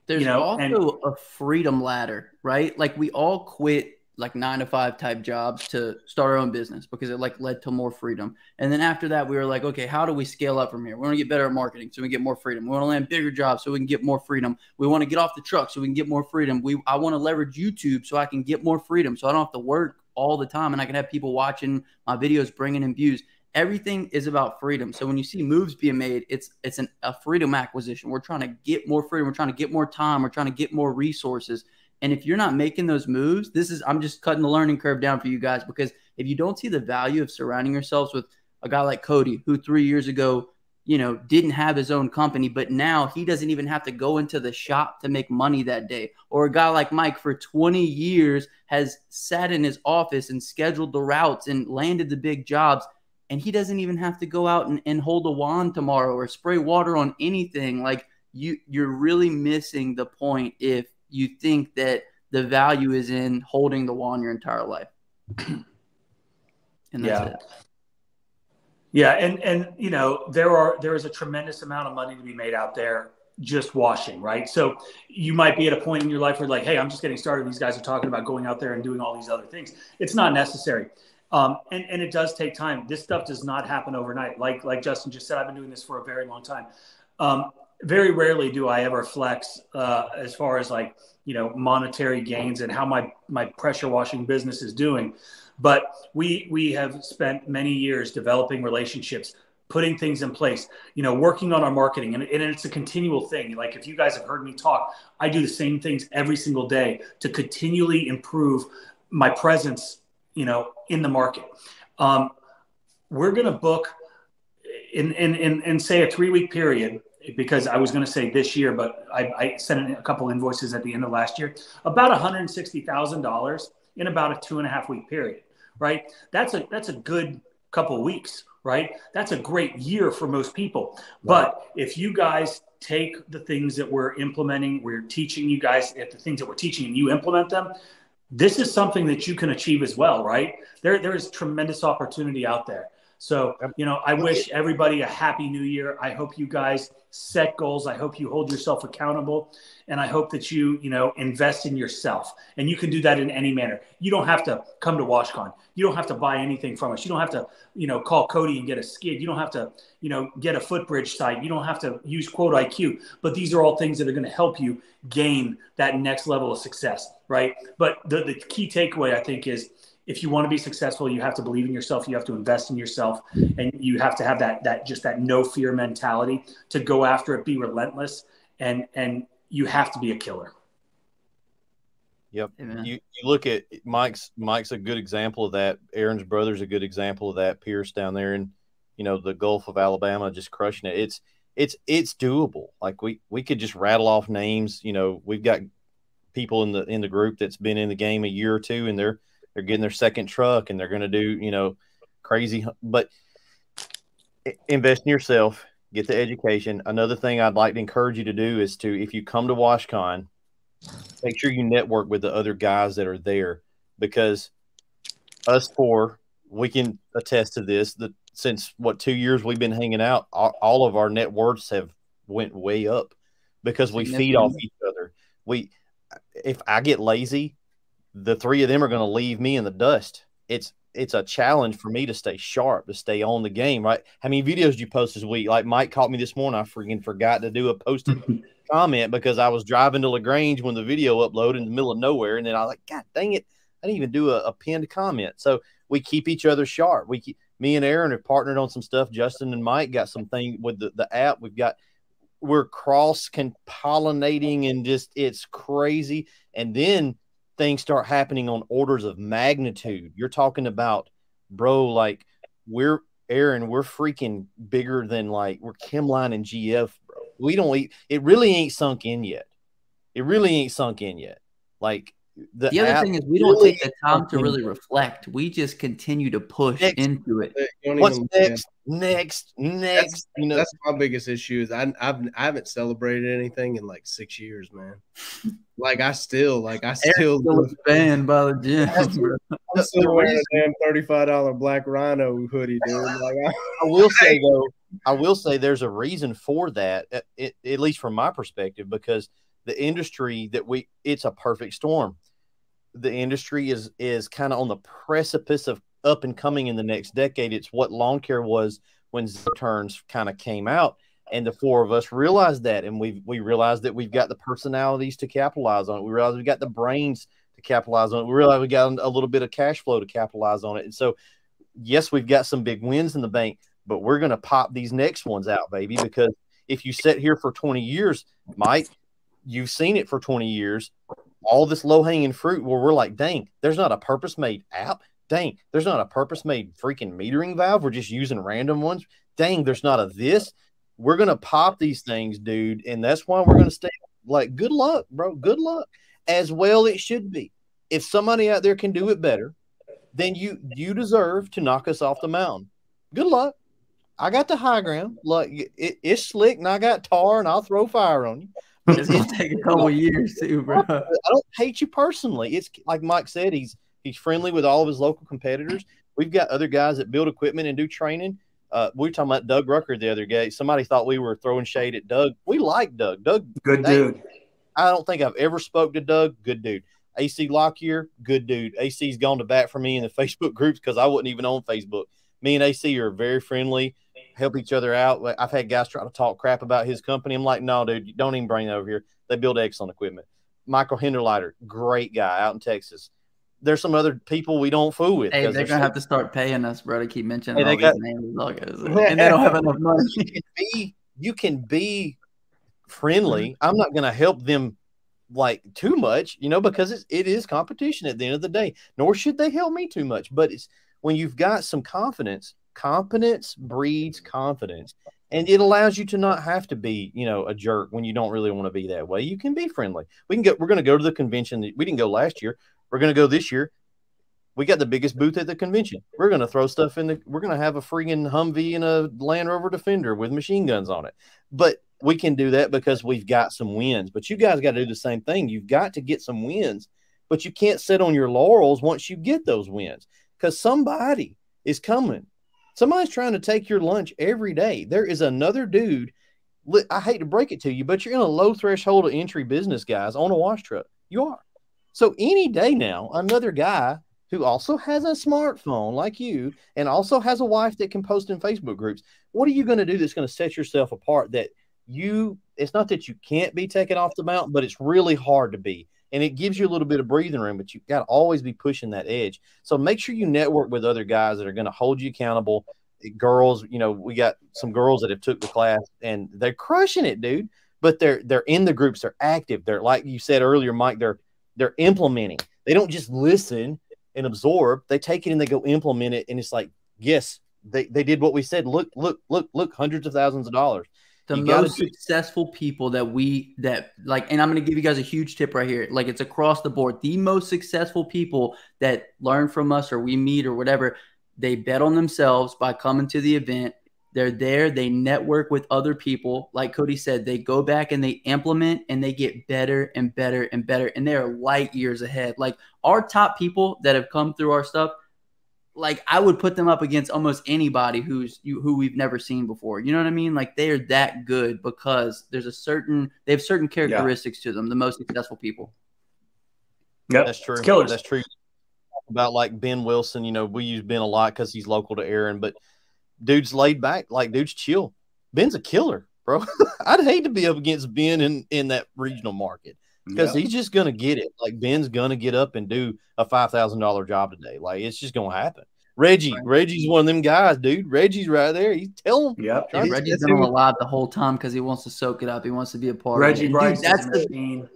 there's you know, also and, a freedom ladder, right? Like we all quit like nine to five type jobs to start our own business because it like led to more freedom. And then after that, we were like, okay, how do we scale up from here? We want to get better at marketing so we get more freedom. We want to land bigger jobs so we can get more freedom. We want to get off the truck so we can get more freedom. We I want to leverage YouTube so I can get more freedom so I don't have to work all the time and I can have people watching my videos bringing in views everything is about freedom. So when you see moves being made, it's it's an, a freedom acquisition. We're trying to get more freedom. We're trying to get more time. We're trying to get more resources. And if you're not making those moves, this is I'm just cutting the learning curve down for you guys because if you don't see the value of surrounding yourselves with a guy like Cody, who three years ago, you know, didn't have his own company, but now he doesn't even have to go into the shop to make money that day. Or a guy like Mike for 20 years has sat in his office and scheduled the routes and landed the big jobs and he doesn't even have to go out and, and hold a wand tomorrow or spray water on anything like you you're really missing the point if you think that the value is in holding the wand your entire life and yeah. It. yeah and and you know there are there is a tremendous amount of money to be made out there just washing, right? So you might be at a point in your life where like, hey, I'm just getting started. These guys are talking about going out there and doing all these other things. It's not necessary. Um, and, and it does take time. This stuff does not happen overnight. Like, like Justin just said, I've been doing this for a very long time. Um, very rarely do I ever flex uh, as far as like, you know, monetary gains and how my, my pressure washing business is doing. But we, we have spent many years developing relationships, putting things in place, you know, working on our marketing. And, and it's a continual thing. Like if you guys have heard me talk, I do the same things every single day to continually improve my presence you know, in the market. Um, we're going to book in, in, in, in, say a three week period because I was going to say this year, but I, I sent a couple invoices at the end of last year, about $160,000 in about a two and a half week period, right? That's a, that's a good couple weeks, right? That's a great year for most people. But if you guys take the things that we're implementing, we're teaching you guys at the things that we're teaching and you implement them, this is something that you can achieve as well, right? There, there is tremendous opportunity out there. So, you know, I wish everybody a happy new year. I hope you guys set goals. I hope you hold yourself accountable. And I hope that you, you know, invest in yourself. And you can do that in any manner. You don't have to come to WashCon. You don't have to buy anything from us. You don't have to, you know, call Cody and get a skid. You don't have to, you know, get a footbridge site. You don't have to use quote IQ. But these are all things that are going to help you gain that next level of success, right? But the, the key takeaway, I think, is if you want to be successful, you have to believe in yourself. You have to invest in yourself, and you have to have that that just that no fear mentality to go after it. Be relentless, and and you have to be a killer. Yep. Amen. You you look at Mike's Mike's a good example of that. Aaron's brother's a good example of that. Pierce down there in you know the Gulf of Alabama just crushing it. It's it's it's doable. Like we we could just rattle off names. You know we've got people in the in the group that's been in the game a year or two, and they're they're getting their second truck, and they're going to do you know crazy. But invest in yourself, get the education. Another thing I'd like to encourage you to do is to if you come to WashCon, make sure you network with the other guys that are there because us four we can attest to this that since what two years we've been hanging out all, all of our net worths have went way up because we feed off each other we if i get lazy the three of them are going to leave me in the dust. It's it's a challenge for me to stay sharp to stay on the game right? How many videos did you post this week? Like mike caught me this morning. I freaking forgot to do a posted comment because i was driving to lagrange when the video uploaded in the middle of nowhere and then i was like god dang it. I didn't even do a, a pinned comment. So we keep each other sharp. We keep me and aaron have partnered on some stuff. Justin and mike got some thing with the, the app. We've got we're cross pollinating and just it's crazy. And then things start happening on orders of magnitude. You're talking about bro like we're aaron we're freaking bigger than like we're Chemline and gf bro. We don't eat it really ain't sunk in yet. It really ain't sunk in yet. Like the, the other thing is we don't take the time to really reflect. We just continue to push next, into it. What's next? Next, next. That's, you know, that's my biggest issue. Is I I've I haven't celebrated anything in like six years, man. like I still like I still, still banned by the gym. I'm still wearing a damn thirty five dollar Black Rhino hoodie, dude. Like I, I will say though, I will say there's a reason for that, at, at least from my perspective, because the industry that we it's a perfect storm. The industry is is kind of on the precipice of up and coming in the next decade. It's what lawn care was when turns kind of came out. And the four of us realized that, and we we realized that we've got the personalities to capitalize on it. We realized we got the brains to capitalize on it. We realized we got a little bit of cash flow to capitalize on it. And so, yes, we've got some big wins in the bank, but we're going to pop these next ones out, baby. Because if you sit here for 20 years, Mike, you've seen it for 20 years, all this low hanging fruit where we're like, dang, there's not a purpose made app. Dang, there's not a purpose made freaking metering valve. We're just using random ones. Dang, there's not a this. We're going to pop these things, dude. And that's why we're going to stay like, good luck, bro. Good luck. As well, it should be. If somebody out there can do it better, then you you deserve to knock us off the mountain. Good luck. I got the high ground. Like it, it's slick, and I got tar, and I'll throw fire on you. It's gonna take a couple years too, bro. I don't hate you personally. It's like Mike said, he's he's friendly with all of his local competitors. We've got other guys that build equipment and do training. Uh, we were talking about Doug Rucker the other day. Somebody thought we were throwing shade at Doug. We like Doug. Doug, good dude. I don't think I've ever spoke to Doug. Good dude. AC Lockyer, good dude. AC's gone to bat for me in the Facebook groups because I wasn't even on Facebook. Me and AC are very friendly help each other out. I've had guys try to talk crap about his company. I'm like, no, dude, you don't even bring that over here. They build excellent equipment. Michael Hinderleiter, great guy out in Texas. There's some other people we don't fool with. Hey, they're, they're gonna have to start paying us, bro, to keep mentioning hey, all got, these names and logos, and they don't have enough money. You can be, you can be friendly. I'm not gonna help them like too much, you know, because it's, it is competition at the end of the day. Nor should they help me too much. But it's when you've got some confidence Competence breeds confidence. And it allows you to not have to be, you know, a jerk when you don't really want to be that way. You can be friendly. We can go, we're going to go to the convention. We didn't go last year. We're going to go this year. We got the biggest booth at the convention. We're going to throw stuff in the, we're going to have a freaking Humvee and a Land Rover Defender with machine guns on it. But we can do that because we've got some wins. But you guys got to do the same thing. You've got to get some wins, but you can't sit on your laurels once you get those wins because somebody is coming Somebody's trying to take your lunch every day. There is another dude. I hate to break it to you, but you're in a low threshold of entry business, guys, on a wash truck. You are. So any day now, another guy who also has a smartphone like you and also has a wife that can post in Facebook groups, what are you going to do that's going to set yourself apart that you, it's not that you can't be taken off the mountain, but it's really hard to be and it gives you a little bit of breathing room, but you've got to always be pushing that edge. So make sure you network with other guys that are going to hold you accountable. Girls, you know, we got some girls that have took the class and they're crushing it, dude. But they're they're in the groups, they're active. They're like you said earlier, Mike. They're they're implementing. They don't just listen and absorb. They take it and they go implement it. And it's like, yes, they, they did what we said. Look, look, look, look, hundreds of thousands of dollars. The You gotta most successful people that we that like and i'm going to give you guys a huge tip right here. Like it's across the board. The most successful people that learn from us or we meet or whatever they bet on themselves by coming to the event. They're there. They network with other people. Like cody said they go back and they implement and they get better and better and better and they're light years ahead. Like our top people that have come through our stuff like I would put them up against almost anybody who's you who we've never seen before. You know what I mean? Like they are that good because there's a certain they have certain characteristics to them. The most successful people. Yep. That's true. It's killers. That's true. About like Ben Wilson, you know, we use Ben a lot because he's local to Aaron, but dude's laid back, like dude's chill. Ben's a killer, bro. I'd hate to be up against Ben in in that regional market because Yep. he's just gonna get it. Like Ben's gonna get up and do a five thousand dollar job today. Like it's just gonna happen. Reggie, Right. Reggie's one of them guys, dude. Reggie's right there. He's telling. Yep. Dude, That's- Reggie's that's been on who- the live the whole time because he wants to soak it up. He wants to be a part Reggie of it. Bryce dude, that's the machine.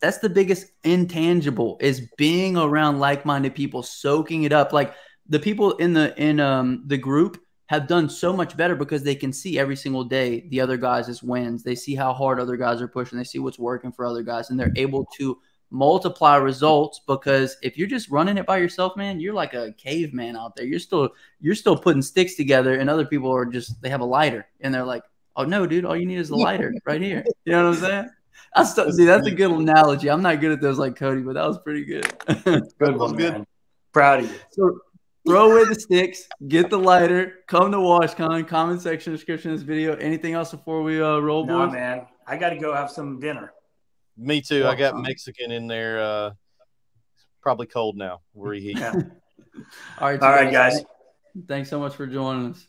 that's the biggest intangible is being around like-minded people soaking it up like the people in the in um the group have done so much better because they can see every single day the other guys' wins they see how hard other guys are pushing they see what's working for other guys and they're able to multiply results because if you're just running it by yourself man you're like a caveman out there you're still you're still putting sticks together and other people are just they have a lighter and they're like oh no dude all you need is a lighter right here you know what i'm saying I still, see that's a good analogy. I'm not good at those like Cody, but that was pretty good. Good one, good. man. Proud of you. so throw away the sticks, get the lighter, come to WashCon, comment section description of this video. Anything else before we uh, roll, Nah, boys? man. I got to go have some dinner. Me too. I got Wow. Mexican in there. Uh, probably cold now. Where he Yeah. All right. All right, you guys. Thanks so much for joining us.